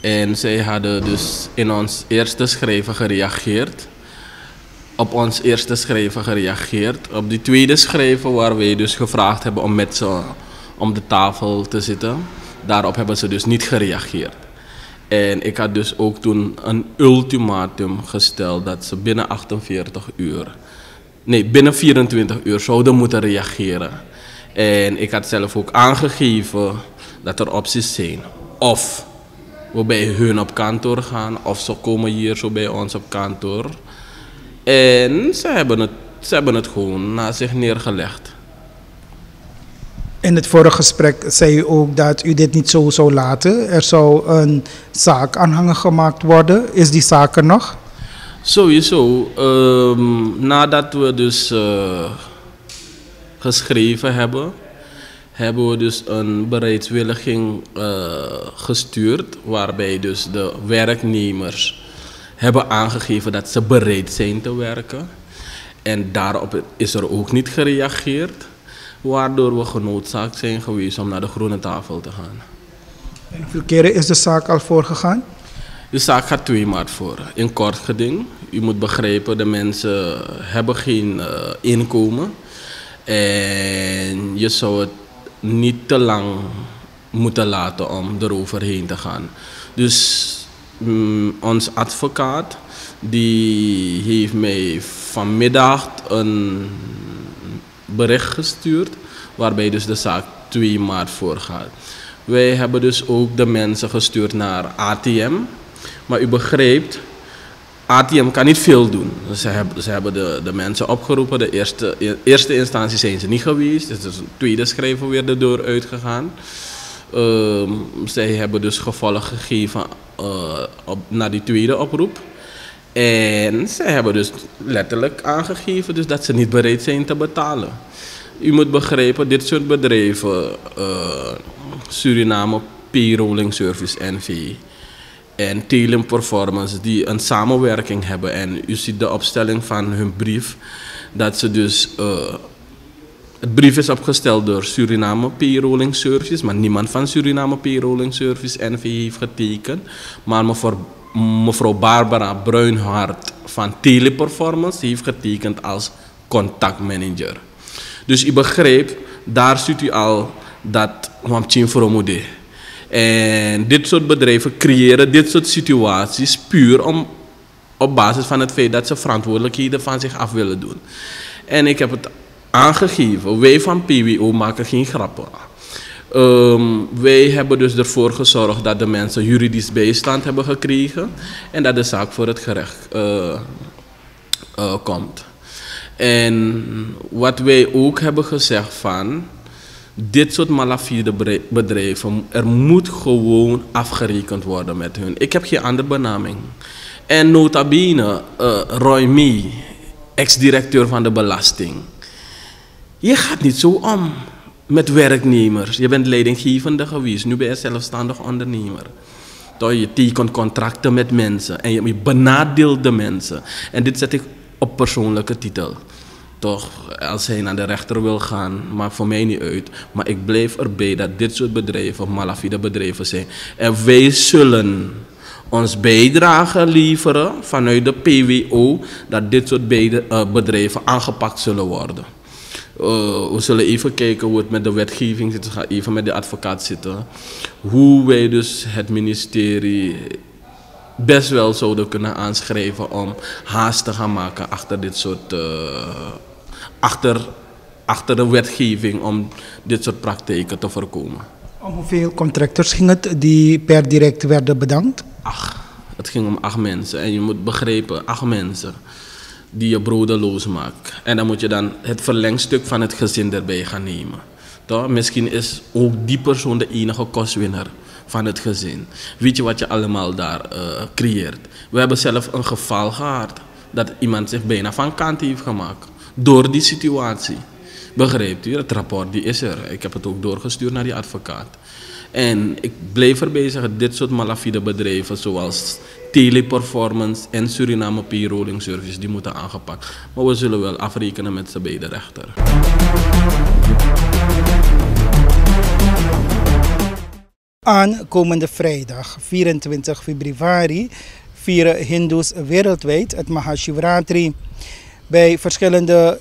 Speaker 7: En zij hadden dus in ons eerste schrijven gereageerd. Op ons eerste schrijven gereageerd. Op die tweede schrijven waar wij dus gevraagd hebben om met ze om de tafel te zitten. Daarop hebben ze dus niet gereageerd. En ik had dus ook toen een ultimatum gesteld dat ze binnen 48 uur, nee, binnen 24 uur zouden moeten reageren. En ik had zelf ook aangegeven dat er opties zijn. Of we bij hun op kantoor gaan, of ze komen hier zo bij ons op kantoor. En ze hebben het, ze hebben het gewoon na zich neergelegd.
Speaker 1: In het vorige gesprek zei u ook dat u dit niet zo zou laten. Er zou een zaak aanhangen gemaakt worden. Is die zaak er nog?
Speaker 7: Sowieso. Um, nadat we dus uh, geschreven hebben, hebben we dus een bereidwilliging uh, gestuurd. Waarbij dus de werknemers hebben aangegeven dat ze bereid zijn te werken. En daarop is er ook niet gereageerd waardoor we genoodzaakt zijn geweest om naar de groene tafel te gaan.
Speaker 1: En hoeveel keren is de zaak al voorgegaan?
Speaker 7: De zaak gaat twee maart voor. In kort geding. U moet begrijpen, de mensen hebben geen uh, inkomen. En je zou het niet te lang moeten laten om eroverheen te gaan. Dus mm, ons advocaat die heeft mij vanmiddag een bericht gestuurd, waarbij dus de zaak 2 maart voorgaat. Wij hebben dus ook de mensen gestuurd naar ATM, maar u begrijpt, ATM kan niet veel doen. Ze hebben, ze hebben de, de mensen opgeroepen. De eerste, eerste instantie zijn ze niet geweest. Dus de tweede schrijven weer de deur uitgegaan. Uh, zij hebben dus gevolg gegeven uh, op, naar die tweede oproep. En ze hebben dus letterlijk aangegeven dus dat ze niet bereid zijn te betalen. U moet begrijpen, dit soort bedrijven, uh, Suriname Payrolling Service NV en Telem Performance, die een samenwerking hebben. En u ziet de opstelling van hun brief, dat ze dus. Uh, het brief is opgesteld door Suriname Payrolling Service, maar niemand van Suriname Payrolling Service NV heeft getekend. Maar mevrouw mevrouw Barbara Bruinhart van Teleperformance heeft getekend als contactmanager. Dus u begrijpt, daar ziet u al dat Wamchin. En dit soort bedrijven creëren dit soort situaties puur om, op basis van het feit dat ze verantwoordelijkheden van zich af willen doen. En ik heb het aangegeven, wij van PWO maken geen grappen. Um, wij hebben dus ervoor gezorgd dat de mensen juridisch bijstand hebben gekregen en dat de zaak voor het gerecht uh, uh, komt. En wat wij ook hebben gezegd van, dit soort malafide bedrijven, er moet gewoon afgerekend worden met hun. Ik heb geen andere benaming. En nota bene, uh, Roy Mee, ex-directeur van de belasting. Je gaat niet zo om met werknemers. Je bent leidinggevende geweest, nu ben je zelfstandig ondernemer. Toch, je tekent contracten met mensen en je benadeelt de mensen. En dit zet ik op persoonlijke titel. Toch, als hij naar de rechter wil gaan, maakt voor mij niet uit. Maar ik blijf erbij dat dit soort bedrijven malafide bedrijven zijn. En wij zullen ons bijdrage leveren vanuit de PWO dat dit soort eh, bedrijven aangepakt zullen worden. Uh, we zullen even kijken hoe het met de wetgeving zit. We gaan even met de advocaat zitten. Hoe wij dus het ministerie best wel zouden kunnen aanschrijven om haast te gaan maken achter dit soort. Uh, achter, achter de wetgeving om dit soort praktijken te voorkomen.
Speaker 1: Om hoeveel contractors ging het die per direct werden bedankt?
Speaker 7: Ach, het ging om acht mensen. En je moet begrijpen, acht mensen die je brodeloos maakt. En dan moet je dan het verlengstuk van het gezin erbij gaan nemen. Toch? Misschien is ook die persoon de enige kostwinner van het gezin. Weet je wat je allemaal daar uh, creëert? We hebben zelf een geval gehad dat iemand zich bijna van kant heeft gemaakt door die situatie. Begrijpt u? Het rapport die is er. Ik heb het ook doorgestuurd naar die advocaat. En ik blijf erbij zeggen, dit soort malafide bedrijven zoals Teleperformance en Suriname Payrolling Service, die moeten aangepakt. Maar we zullen wel afrekenen met ze bij de rechter.
Speaker 1: Aankomende vrijdag, 24 februari, vieren Hindoes wereldwijd het Mahashivratri. Bij verschillende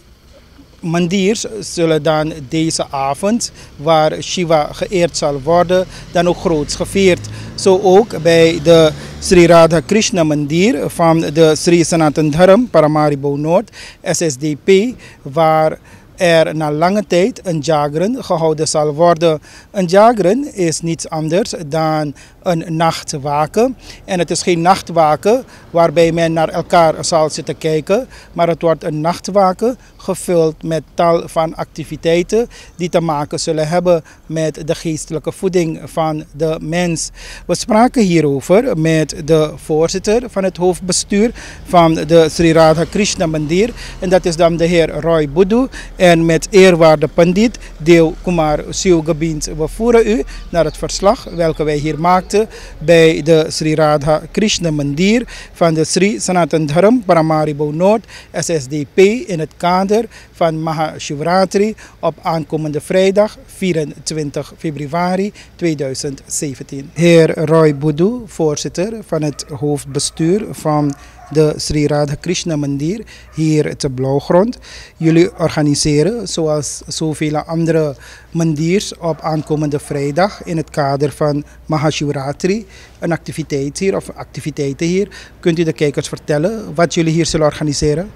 Speaker 1: mandirs zullen dan deze avond, waar Shiva geëerd zal worden, dan ook groots gevierd. Zo ook bij de Sri Radha Krishna Mandir van de Sri Sanatan Dharam Paramaribo Noord, SSDP, waar er na lange tijd een jagren gehouden zal worden. Een jagren is niets anders dan een nachtwaken. En het is geen nachtwaken waarbij men naar elkaar zal zitten kijken, maar het wordt een nachtwaken gevuld met tal van activiteiten die te maken zullen hebben met de geestelijke voeding van de mens. We spraken hierover met de voorzitter van het hoofdbestuur van de Sri Radha Krishna Mandir en dat is dan de heer Roy Boudou en met eerwaarde pandit Deo Kumar Siogabint. We voeren u naar het verslag welke wij hier maakten bij de Sri Radha Krishna Mandir van de Sri Sanatan Dharam Paramaribo Noord SSDP in het kader van Mahashivratri op aankomende vrijdag 24 februari 2017. Heer Roy Boudou, voorzitter van het hoofdbestuur van de Sri Radha Krishna Mandir hier te Blauwgrond. Jullie organiseren, zoals zoveel andere mandirs, op aankomende vrijdag in het kader van Mahashivratri een activiteit hier of activiteiten hier. Kunt u de kijkers vertellen wat jullie hier zullen organiseren?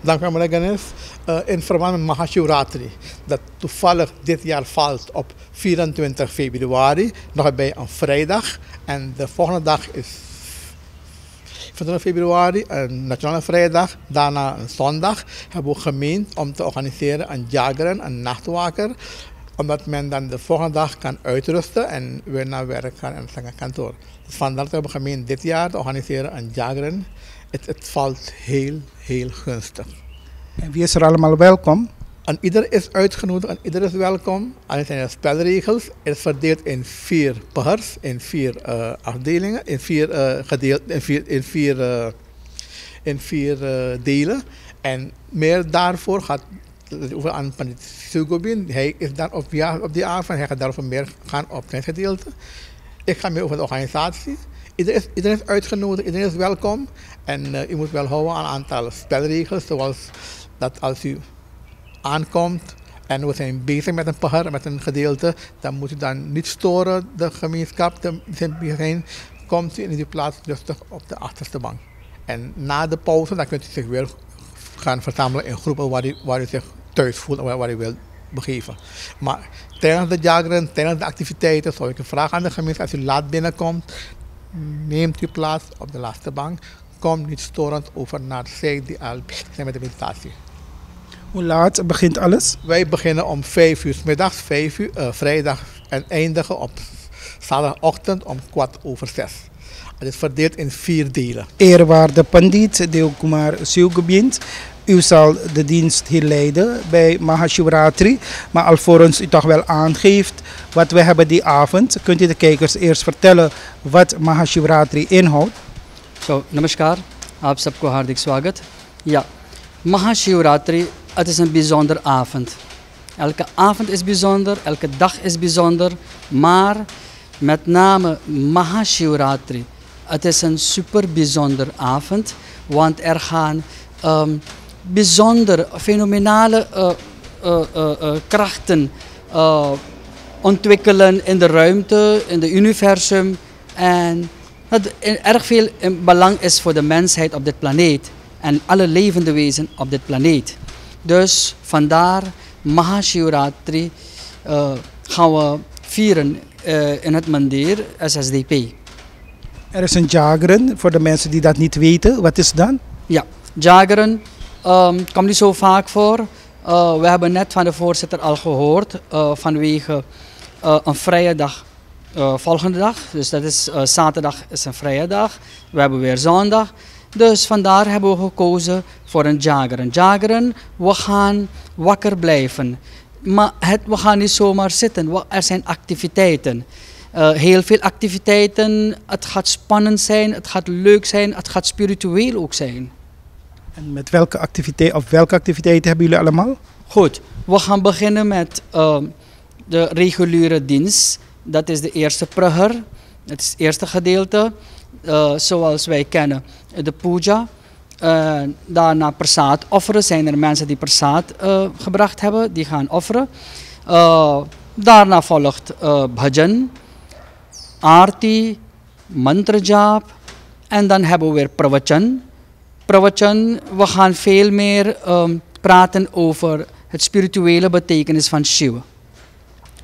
Speaker 8: Dank u meneer Ganesh. Uh, in verband met Mahashivratri, dat toevallig dit jaar valt op 24 februari, nog bij een vrijdag. En de volgende dag is 25 februari, een nationale vrijdag. Daarna een zondag hebben we gemeend om te organiseren een jageren, een nachtwaker. Omdat men dan de volgende dag kan uitrusten en weer naar werk gaan en naar kantoor. Dus vandaar dat we gemeend dit jaar te organiseren een jageren. Het, het valt heel, heel gunstig.
Speaker 1: En wie is er allemaal welkom?
Speaker 8: En ieder is uitgenodigd en ieder is welkom. Zijn er spelregels. Het is verdeeld in vier pars, in vier uh, afdelingen, in vier, uh, gedeeld, in vier, in vier, uh, in vier delen. En meer daarvoor gaat over aan Pandit Sugobin. Hij is dan op, ja, op die avond, hij gaat daarover meer gaan op zijn gedeelte. Ik ga meer over de organisatie. Iedereen is, is uitgenodigd, iedereen is welkom. En u moet wel houden aan een aantal spelregels, zoals dat als u aankomt en we zijn bezig met een paar, met een gedeelte, dan moet u dan niet storen, de gemeenschap, de zijn komt u in die plaats rustig op de achterste bank. En na de pauze, dan kunt u zich weer gaan verzamelen in groepen waar u, waar u zich thuis voelt en waar, u wilt begeven. Maar tijdens de jageren, tijdens de activiteiten, zou ik een vraag aan de gemeenschap, als u laat binnenkomt, neemt u plaats op de laatste bank. Kom niet storend over naar zij die al zijn met de meditatie.
Speaker 1: Hoe laat begint alles?
Speaker 8: Wij beginnen om 5 uur middags, vijf uur uh, vrijdag en eindigen op zaterdagochtend om kwart over zes. Het is verdeeld in vier delen.
Speaker 1: Eerwaarde Pandit Deokumar Siugebind, u zal de dienst hier leiden bij Mahashivratri. Maar alvorens u toch wel aangeeft wat we hebben die avond, kunt u de kijkers eerst vertellen wat Mahashivratri inhoudt?
Speaker 9: Zo, so, namaskar. Aap sabko hardik swagat. Ja, Mahashivratri het is een bijzonder avond. Elke avond is bijzonder, elke dag is bijzonder, maar met name Mahashivratri. Het is een super bijzonder avond, want er gaan um, bijzonder, fenomenale uh, uh, uh, krachten ontwikkelen in de ruimte, in het universum. En dat erg veel belang is voor de mensheid op dit planeet en alle levende wezens op dit planeet. Dus vandaar Mahashivratri uh, gaan we vieren uh, in het mandir SSDP.
Speaker 1: Er is een jageren, voor de mensen die dat niet weten. Wat is dan?
Speaker 9: Ja, jageren um, komt niet zo vaak voor. Uh, we hebben net van de voorzitter al gehoord vanwege een vrije dag. volgende dag, dus dat is zaterdag is een vrije dag. We hebben weer zondag. Dus vandaar hebben we gekozen voor een jageren. Jageren, we gaan wakker blijven. Maar het, we gaan niet zomaar zitten. Er zijn activiteiten. Eh, heel veel activiteiten. Het gaat spannend zijn, het gaat leuk zijn, het gaat spiritueel ook zijn.
Speaker 1: En met welke activiteit of welke activiteiten hebben jullie allemaal?
Speaker 9: Goed, we gaan beginnen met ehm, de reguliere dienst. Dat is de eerste prager. Dat is het eerste gedeelte. Eh, zoals wij kennen, de puja. Eh, daarna persaat offeren. Zijn er mensen die persaat eh, gebracht hebben, die gaan offeren. Eh, daarna volgt eh, bhajan, aarti, mantrajap. En dan hebben we weer pravachan. Pravachan, we gaan veel meer ehm, praten over het spirituele betekenis van Shiva.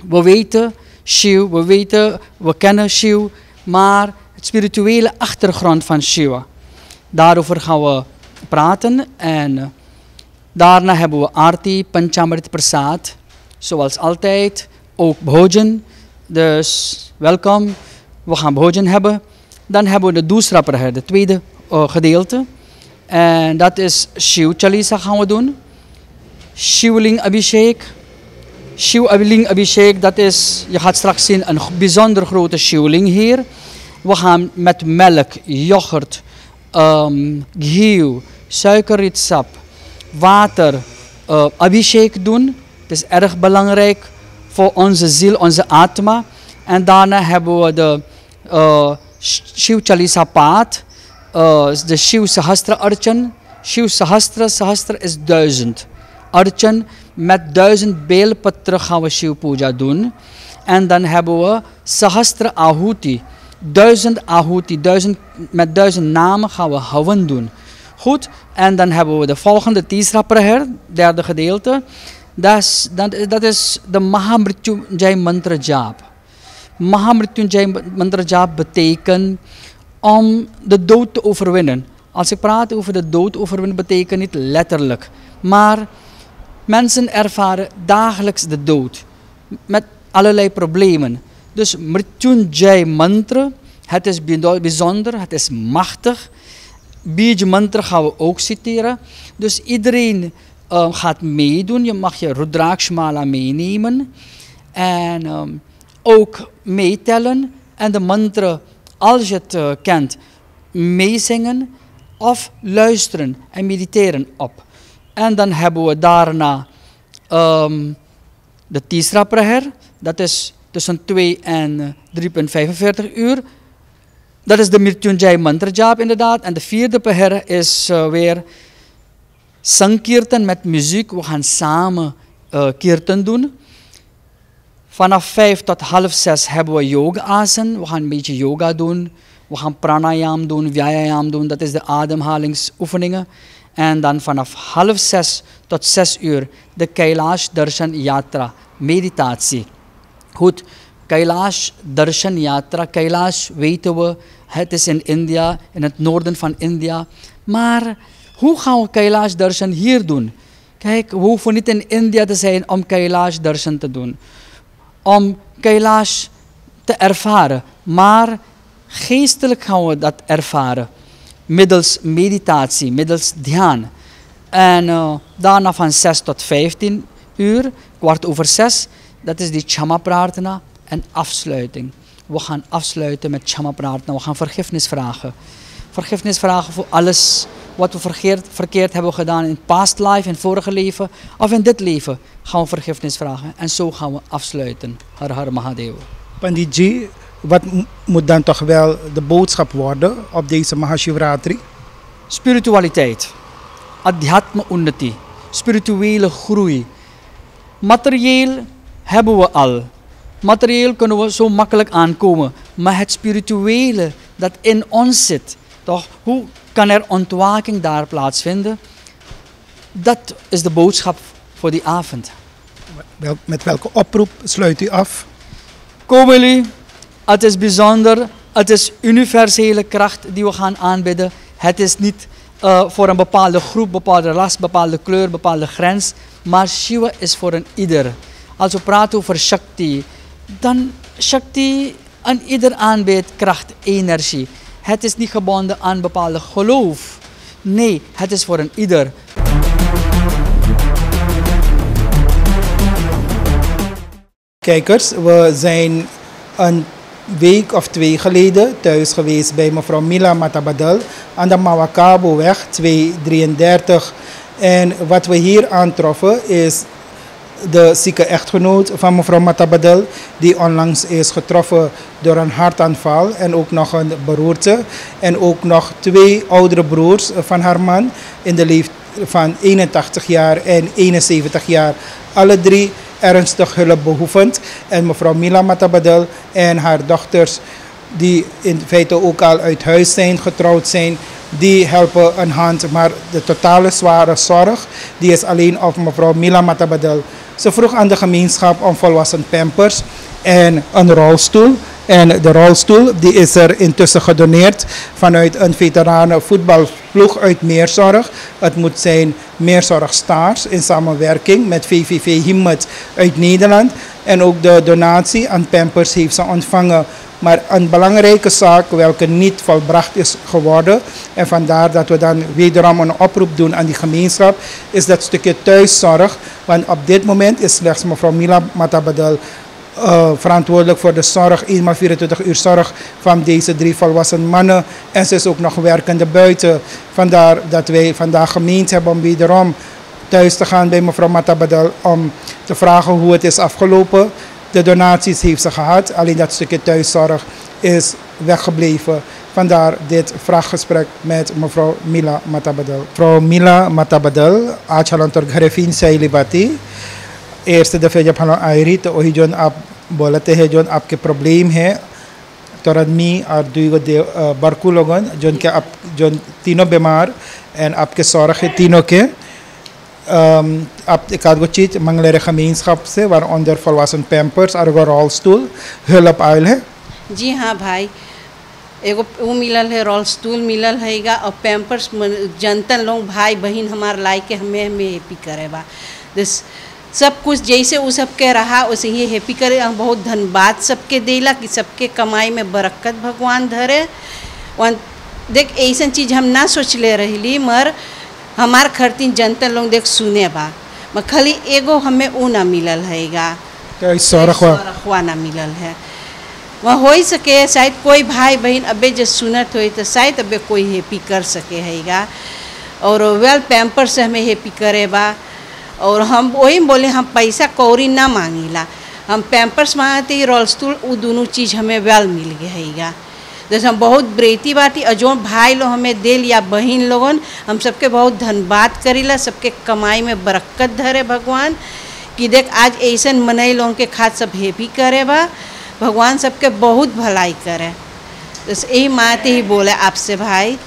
Speaker 9: We weten Shiva, we weten, we kennen Shiva, maar het spirituele achtergrond van Shiva. Daarover gaan we praten en eh, daarna hebben we Aarti, Panchamrit Prasad, zoals altijd, ook Bhojan. Dus welkom, we gaan Bhojan hebben. Dan hebben we de Praha, het tweede eh, gedeelte. En dat is Shiv Chalisa gaan we doen. Shivling Abhishek. Shivling Abhishek, dat is, je gaat straks zien, een bijzonder grote Shivling hier. We gaan met melk, yoghurt, um, ghee, suikerrietsap, water, uh, Abhishek doen. Het is erg belangrijk voor onze ziel, onze atma. En daarna hebben we de uh, Shiv Chalisa paad. Uh, de Shiv Sahasra Archan. Shiv Sahasra, Sahasra is duizend. Archan, met duizend beelpatra gaan we Shiv Puja doen. En dan hebben we Sahasra Ahuti. Duizend Ahuti, duizend, met duizend namen gaan we Havan doen. Goed, en dan hebben we de volgende Tisra Praher, derde gedeelte. Dat is, dat is de Mahamrityunjay Mantra Jaap. Mahamrityunjay Mantra Jaap betekent om de dood te overwinnen. Als ik praat over de dood overwinnen, betekent niet letterlijk. Maar mensen ervaren dagelijks de dood. Met allerlei problemen. Dus Mrityunjay mantra, het is bijzonder, het is machtig. Bij mantra gaan we ook citeren. Dus iedereen uh, gaat meedoen. Je mag je Rudrakshmala meenemen. En um, ook meetellen. En de mantra, als je het uh, kent, meezingen of luisteren en mediteren op. En dan hebben we daarna um, de Tisra Praher. Dat is tussen 2 en 3,45 uur. Dat is de Mrityunjay Mantra Jaap inderdaad. En de vierde Praher is uh, weer Sankirtan met muziek. We gaan samen uh, kirtan doen. Vanaf 5 tot half 6 hebben we yoga asen. We gaan een beetje yoga doen. We gaan pranayam doen, vyayam doen. Dat is de ademhalingsoefeningen. En dan vanaf half 6 tot 6 uur de Kailash Darshan Yatra, meditatie. Goed, Kailash Darshan Yatra, Kailash weten we, het is in India, in het noorden van India. Maar hoe gaan we Kailash Darshan hier doen? Kijk, we hoeven niet in India te zijn om Kailash Darshan te doen. Om Kailash te ervaren. Maar geestelijk gaan we dat ervaren. Middels meditatie, middels dhyan. En uh, daarna van 6 tot 15 uur, kwart over 6, dat is die Chama Prarthana en afsluiting. We gaan afsluiten met Chama Prarthana. We gaan vergiffenis vragen. Vergiffenis vragen voor alles wat we verkeerd, verkeerd hebben gedaan in past life, in vorige leven, of in dit leven, gaan we vergiffenis vragen. En zo gaan we afsluiten. Har Har Mahadeva.
Speaker 1: Panditji, wat moet dan toch wel de boodschap worden op deze Mahashivratri?
Speaker 9: Spiritualiteit, Adhyatma Unnati, spirituele groei. Materieel hebben we al. Materieel kunnen we zo makkelijk aankomen. Maar het spirituele dat in ons zit, toch? Hoe kan er ontwaking daar plaatsvinden? Dat is de boodschap voor die avond.
Speaker 1: Met welke oproep sluit u af?
Speaker 9: Kom jullie, het is bijzonder, het is universele kracht die we gaan aanbidden. Het is niet uh, voor een bepaalde groep, bepaalde ras, bepaalde kleur, bepaalde grens. Maar Shiva is voor een ieder. Als we praten over Shakti, dan Shakti aan ieder aanbiedt kracht, energie. Het is niet gebonden aan bepaalde geloof. Nee, het is voor een ieder.
Speaker 1: Kijkers, we zijn een week of twee geleden thuis geweest bij mevrouw Mila Matabadel aan de Mawakabo-weg 233. En wat we hier aantroffen is de zieke echtgenoot van mevrouw Matabadel, die onlangs is getroffen door een hartaanval en ook nog een beroerte. En ook nog twee oudere broers van haar man in de leeftijd van 81 jaar en 71 jaar. Alle drie ernstig hulpbehoevend. En mevrouw Mila Matabadel en haar dochters, die in feite ook al uit huis zijn, getrouwd zijn, die helpen een hand. Maar de totale zware zorg, die is alleen op mevrouw Mila Matabadel. Ze vroeg aan de gemeenschap om volwassen pampers en een rolstoel. En de rolstoel die is er intussen gedoneerd vanuit een veteranen voetbalploeg uit Meerzorg. Het moet zijn Meerzorg Stars in samenwerking met VVV Himmet uit Nederland. En ook de donatie aan Pampers heeft ze ontvangen. Maar een belangrijke zaak welke niet volbracht is geworden. En vandaar dat we dan wederom een oproep doen aan die gemeenschap. Is dat stukje thuiszorg. Want op dit moment is slechts mevrouw Mila Matabadel uh, verantwoordelijk voor de zorg, eenmaal 24 uur zorg van deze drie volwassen mannen. En ze is ook nog werkende buiten. Vandaar dat wij vandaag gemeend hebben om wederom thuis te gaan bij mevrouw Matabadel om te vragen hoe het is afgelopen. De donaties heeft ze gehad, alleen dat stukje thuiszorg is weggebleven. Vandaar dit vraaggesprek met mevrouw Mila Matabadel. Mevrouw Mila Matabadel, Achalantor Gharefin Sailibati. eerste दफ़े जब हम आई रही तो वही जोन आप बोलते हैं जोन आपके प्रॉब्लम है तो आदमी और दुई गो बड़कू लोगन जोन के आप जोन तीनों बीमार एंड आपके सौरख है तीनों के um, op ik had gechit mangere gemeenschap से waaronder volwassen pampers और एगो rolstoel hulp आयल है
Speaker 10: जी हाँ भाई एगो वो मिलल है रोल स्टूल मिलल हैगा और पैम्पर्स जनतन लोग भाई बहन हमार लाई के हमें हमें हैप्पी करे बा सब कुछ जैसे वो सबके रहा वैसे ही हैप्पी करे हम बहुत धन्यवाद सबके देला कि सबके कमाई में बरकत भगवान धरे वन देख ऐसा चीज़ हम ना सोच ले रही मर हमार खरतीन जनता लोग देख सुने बा। म खाली एगो हमें ऊ ना मिलल हैगा रखवा ना मिलल है। वहाँ हो सके शायद कोई भाई बहन अबे जो सुनत हो तो शायद अबे कोई हैप्पी कर सके हैगा और वेल पैम्पर से हमें हैप्पी करे बा। और हम वही बोले हम पैसा कौरी ना मांगीला। हम पैम्पर्स मांगते रोल स्टूल वो दोनों चीज़ हमें वेल मिल गया हैगा जैसे हम बहुत ब्रेती बाटी और जो भाई लोग हमें दिल या बहन लोगन हम सबके बहुत धन्यवाद करीला सबके कमाई में बरकत धरे भगवान कि देख आज ऐसा मनई लोगों के खाद सब हैप्पी करे बा भगवान सबके बहुत भलाई करे dus यही माते ही बोले आपसे भाई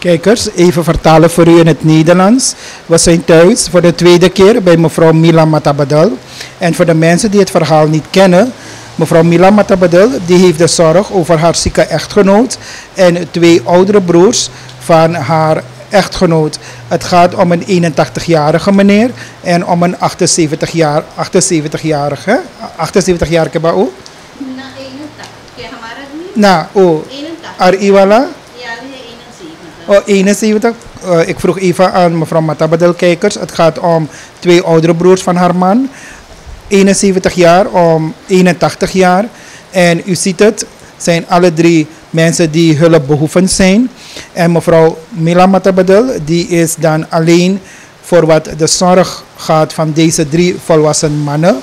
Speaker 1: Kijkers, even vertalen voor u in het Nederlands. We zijn thuis voor de tweede keer bij mevrouw Mila Matabadel. En voor de mensen die het verhaal niet kennen, mevrouw Mila Matabadel die heeft de zorg over haar zieke echtgenoot en twee oudere broers van haar echtgenoot. Het gaat om een 81-jarige meneer en om een 78 jaar, 78-jarige, 78-jarige bao. Na, oh, Ariwala? Oh, 71. Uh, ik vroeg even aan mevrouw Matabadel kijkers. Het gaat om twee oudere broers van haar man. 71 jaar om 81 jaar. En u ziet het, zijn alle drie mensen die hulpbehoevend zijn. En mevrouw Mila Matabadel, die is dan alleen voor wat de zorg gaat van deze drie volwassen mannen.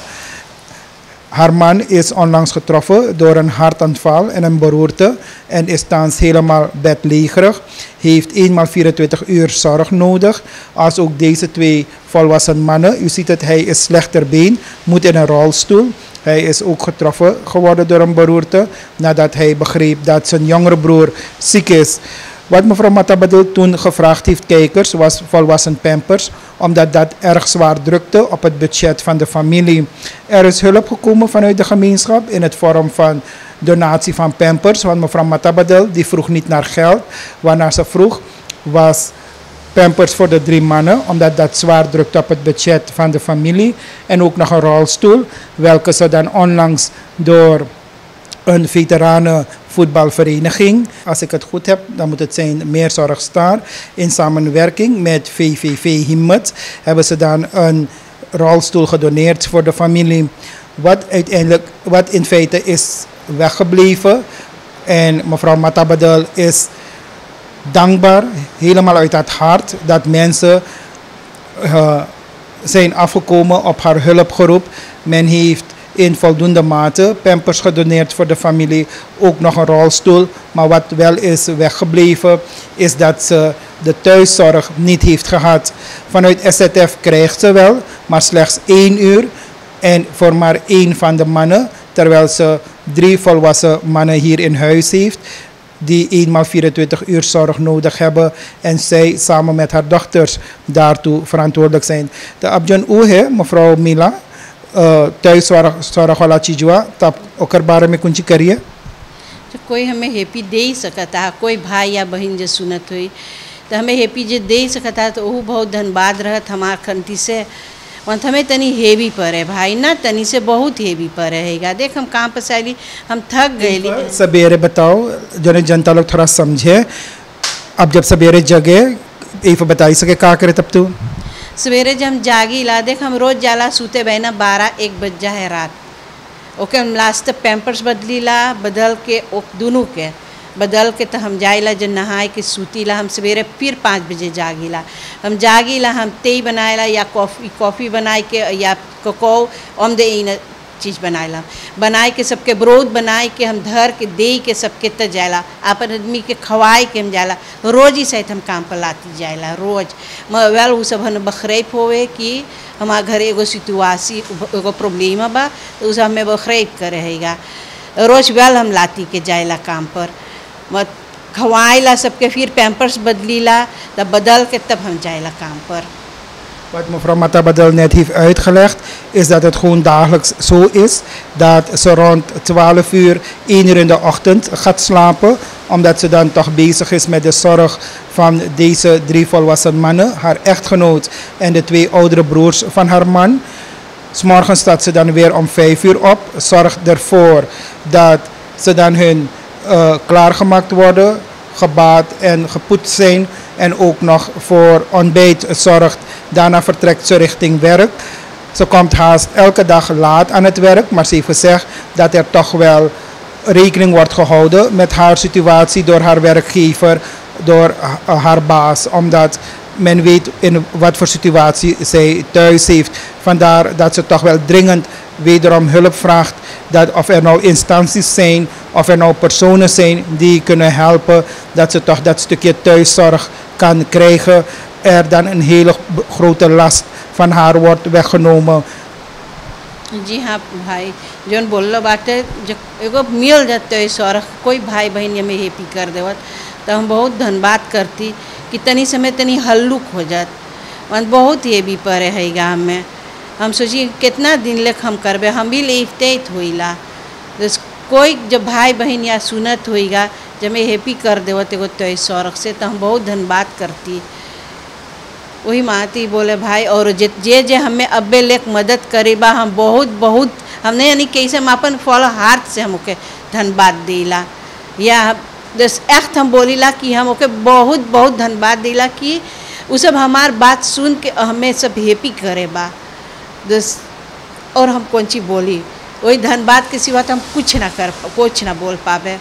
Speaker 1: Haar man is onlangs getroffen door een hartaanval en een beroerte en is thans helemaal bedlegerig. Heeft eenmaal 24 uur zorg nodig. Als ook deze twee volwassen mannen. U ziet het, hij is slechter been, moet in een rolstoel. Hij is ook getroffen geworden door een beroerte nadat hij begreep dat zijn jongere broer ziek is. Wat mevrouw Matabadil toen gevraagd heeft, kijkers, was volwassen pampers, omdat dat erg zwaar drukte op het budget van de familie. Er is hulp gekomen vanuit de gemeenschap in het vorm van donatie van pampers, want mevrouw Matabadil die vroeg niet naar geld. Waarnaar ze vroeg was pampers voor de drie mannen, omdat dat zwaar drukt op het budget van de familie. En ook nog een rolstoel, welke ze dan onlangs door een veteranenvoetbalvereniging. Als ik het goed heb, dan moet het zijn Meerzorg Star. In samenwerking met VVV Himmet hebben ze dan een rolstoel gedoneerd voor de familie. Wat uiteindelijk, wat in feite is weggebleven. En mevrouw Matabadel is dankbaar, helemaal uit het hart, dat mensen uh, zijn afgekomen op haar hulpgeroep. Men heeft in voldoende mate pampers gedoneerd voor de familie, ook nog een rolstoel. Maar wat wel is weggebleven, is dat ze de thuiszorg niet heeft gehad. Vanuit SZF krijgt ze wel, maar slechts één uur. En voor maar één van de mannen, terwijl ze drie volwassen mannen hier in huis heeft die eenmaal 24 uur zorg nodig hebben en zij samen met haar dochters daartoe verantwoordelijk zijn. De Abjan Oehe, mevrouw Mila, thuiszorg zorg वाला चीजवा तब ओकर बारे में कुछ करिए।
Speaker 10: तो कोई हमें हैप्पी दे ही सकता है कोई भाई या बहन जो सुनत हुई तो हमें हैप्पी जो दे ही सकता है तो वो बहुत धन्यवाद रहत हमार खंती से। और हमें तनी हेवी पड़े भाई ना तनी से बहुत हेवी पड़े हैगा देख हम कहाँ पर सैली हम थक गए
Speaker 1: सवेरे बताओ जो जनता लोग थोड़ा समझे। अब जब सवेरे जगे एक बताई सके का करे तब तू?
Speaker 10: सवेरे जब हम जागी, ला देख, हम रोज जाला, सूते बहना बारह, एक बज जा है रात। ओके, हम लास्ट पैम्पर्स बदली ला, बदल के दोनों के। बदल के तो हम जाइला जब नहाए के सूतीला हम सवेरे फिर पाँच बजे जागीला हम जागी ला, हम तेई बनाए ला, या कॉफ़ी कॉफ़ी बनाए के, या कोको ओम दे चीज़ बनाएला बनाए के सबके ब्रोद बनाए के हम धर के, दे के सबके त जाएला अपन आदमी के खवाए के हम जाएला रोज ही सहित हम काम पर लाती जाएला रोज। वेल वो सब हम बखरेप होवे कि हमारे घर एगो सितुआसी, एगो प्रॉब्लम बा तो उसे हमें बखरेप करे हैगा। रोज वेल हम लाती के जाएला काम पर। मत खवाएला सबके, फिर पैम्पर्स बदलीला, तब बदल के तब हम जाएला काम पर।
Speaker 1: Wat mevrouw Matabadel net heeft uitgelegd, is dat het gewoon dagelijks zo is dat ze rond 12 uur, 1 uur in de ochtend gaat slapen. Omdat ze dan toch bezig is met de zorg van deze drie volwassen mannen, haar echtgenoot en de twee oudere broers van haar man. S'morgens staat ze dan weer om 5 uur op, zorgt ervoor dat ze dan hun uh, klaargemaakt worden, gebaat en gepoetst zijn. En ook nog voor ontbijt zorgt. Daarna vertrekt ze richting werk. Ze komt haast elke dag laat aan het werk, maar ze heeft gezegd dat er toch wel rekening wordt gehouden met haar situatie door haar werkgever, door haar baas, omdat men weet in wat voor situatie zij thuis heeft. Vandaar dat ze toch wel dringend wederom hulp vraagt. Dat of er nou instanties zijn, of er nou personen zijn die kunnen helpen, dat ze toch dat stukje thuiszorg kan krijgen. Er dan een hele grote last van haar wordt weggenomen.
Speaker 10: जी हाँ भाई जोन बोल बाटे जो एगो मिल जाते सर कोई भाई बहन ये में हेपी कर देवत तो हम बहुत धन्यवाद करती कि तनी समय तनी हल्लुक हो जात बहुत ये भी परे है गाँव में हम सोची कितना दिन लेख हम करबे हम भी लेते होइला कोई जब भाई बहन या सुनत होइगा जब मैं हैप्पी कर देवत एगो तो सौरख से तो हम बहुत धन्यवाद करती। वही माती बोले, भाई, और जे जे जे हमें अब्बे लेख मदद करीबा हम बहुत बहुत, हमने यानी कैसे हम अपन फल हाथ से हम ओके धन्यवाद दिला। या दस echt हम बोलीला कि हम ओके बहुत बहुत धन्यवाद दिला कि वो सब हमार बात सुन के हमें सब हैप्पी करे बा। दस, और हम कौन सी बोली? वही धन्यवाद के सिवा तो हम कुछ ना कर कुछ ना बोल पावे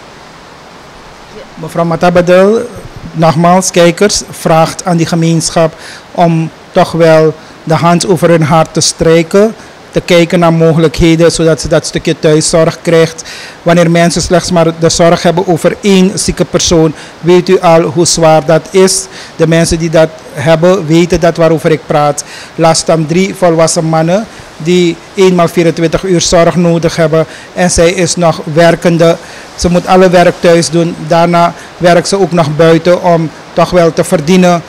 Speaker 1: Mevrouw Matabadel, nogmaals, kijkers, vraagt aan die gemeenschap om toch wel de hand over hun hart te strijken. Te kijken naar mogelijkheden zodat ze dat stukje thuiszorg krijgt. Wanneer mensen slechts maar de zorg hebben over één zieke persoon, weet u al hoe zwaar dat is. De mensen die dat hebben, weten dat waarover ik praat. Last dan drie volwassen mannen die eenmaal 24 uur zorg nodig hebben. En zij is nog werkende. Ze moet alle werk thuis doen. Daarna werkt ze ook nog buiten om toch wel te verdienen.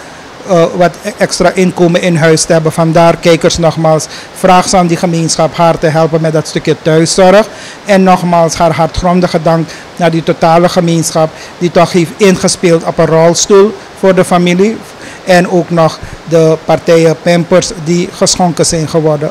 Speaker 1: Uh, wat extra inkomen in huis te hebben. Vandaar, kijkers nogmaals, vraag ze aan die gemeenschap haar te helpen met dat stukje thuiszorg. En nogmaals, haar hartgrondige dank naar die totale gemeenschap die toch heeft ingespeeld op een rolstoel voor de familie. En ook nog de partijen Pampers die geschonken zijn geworden.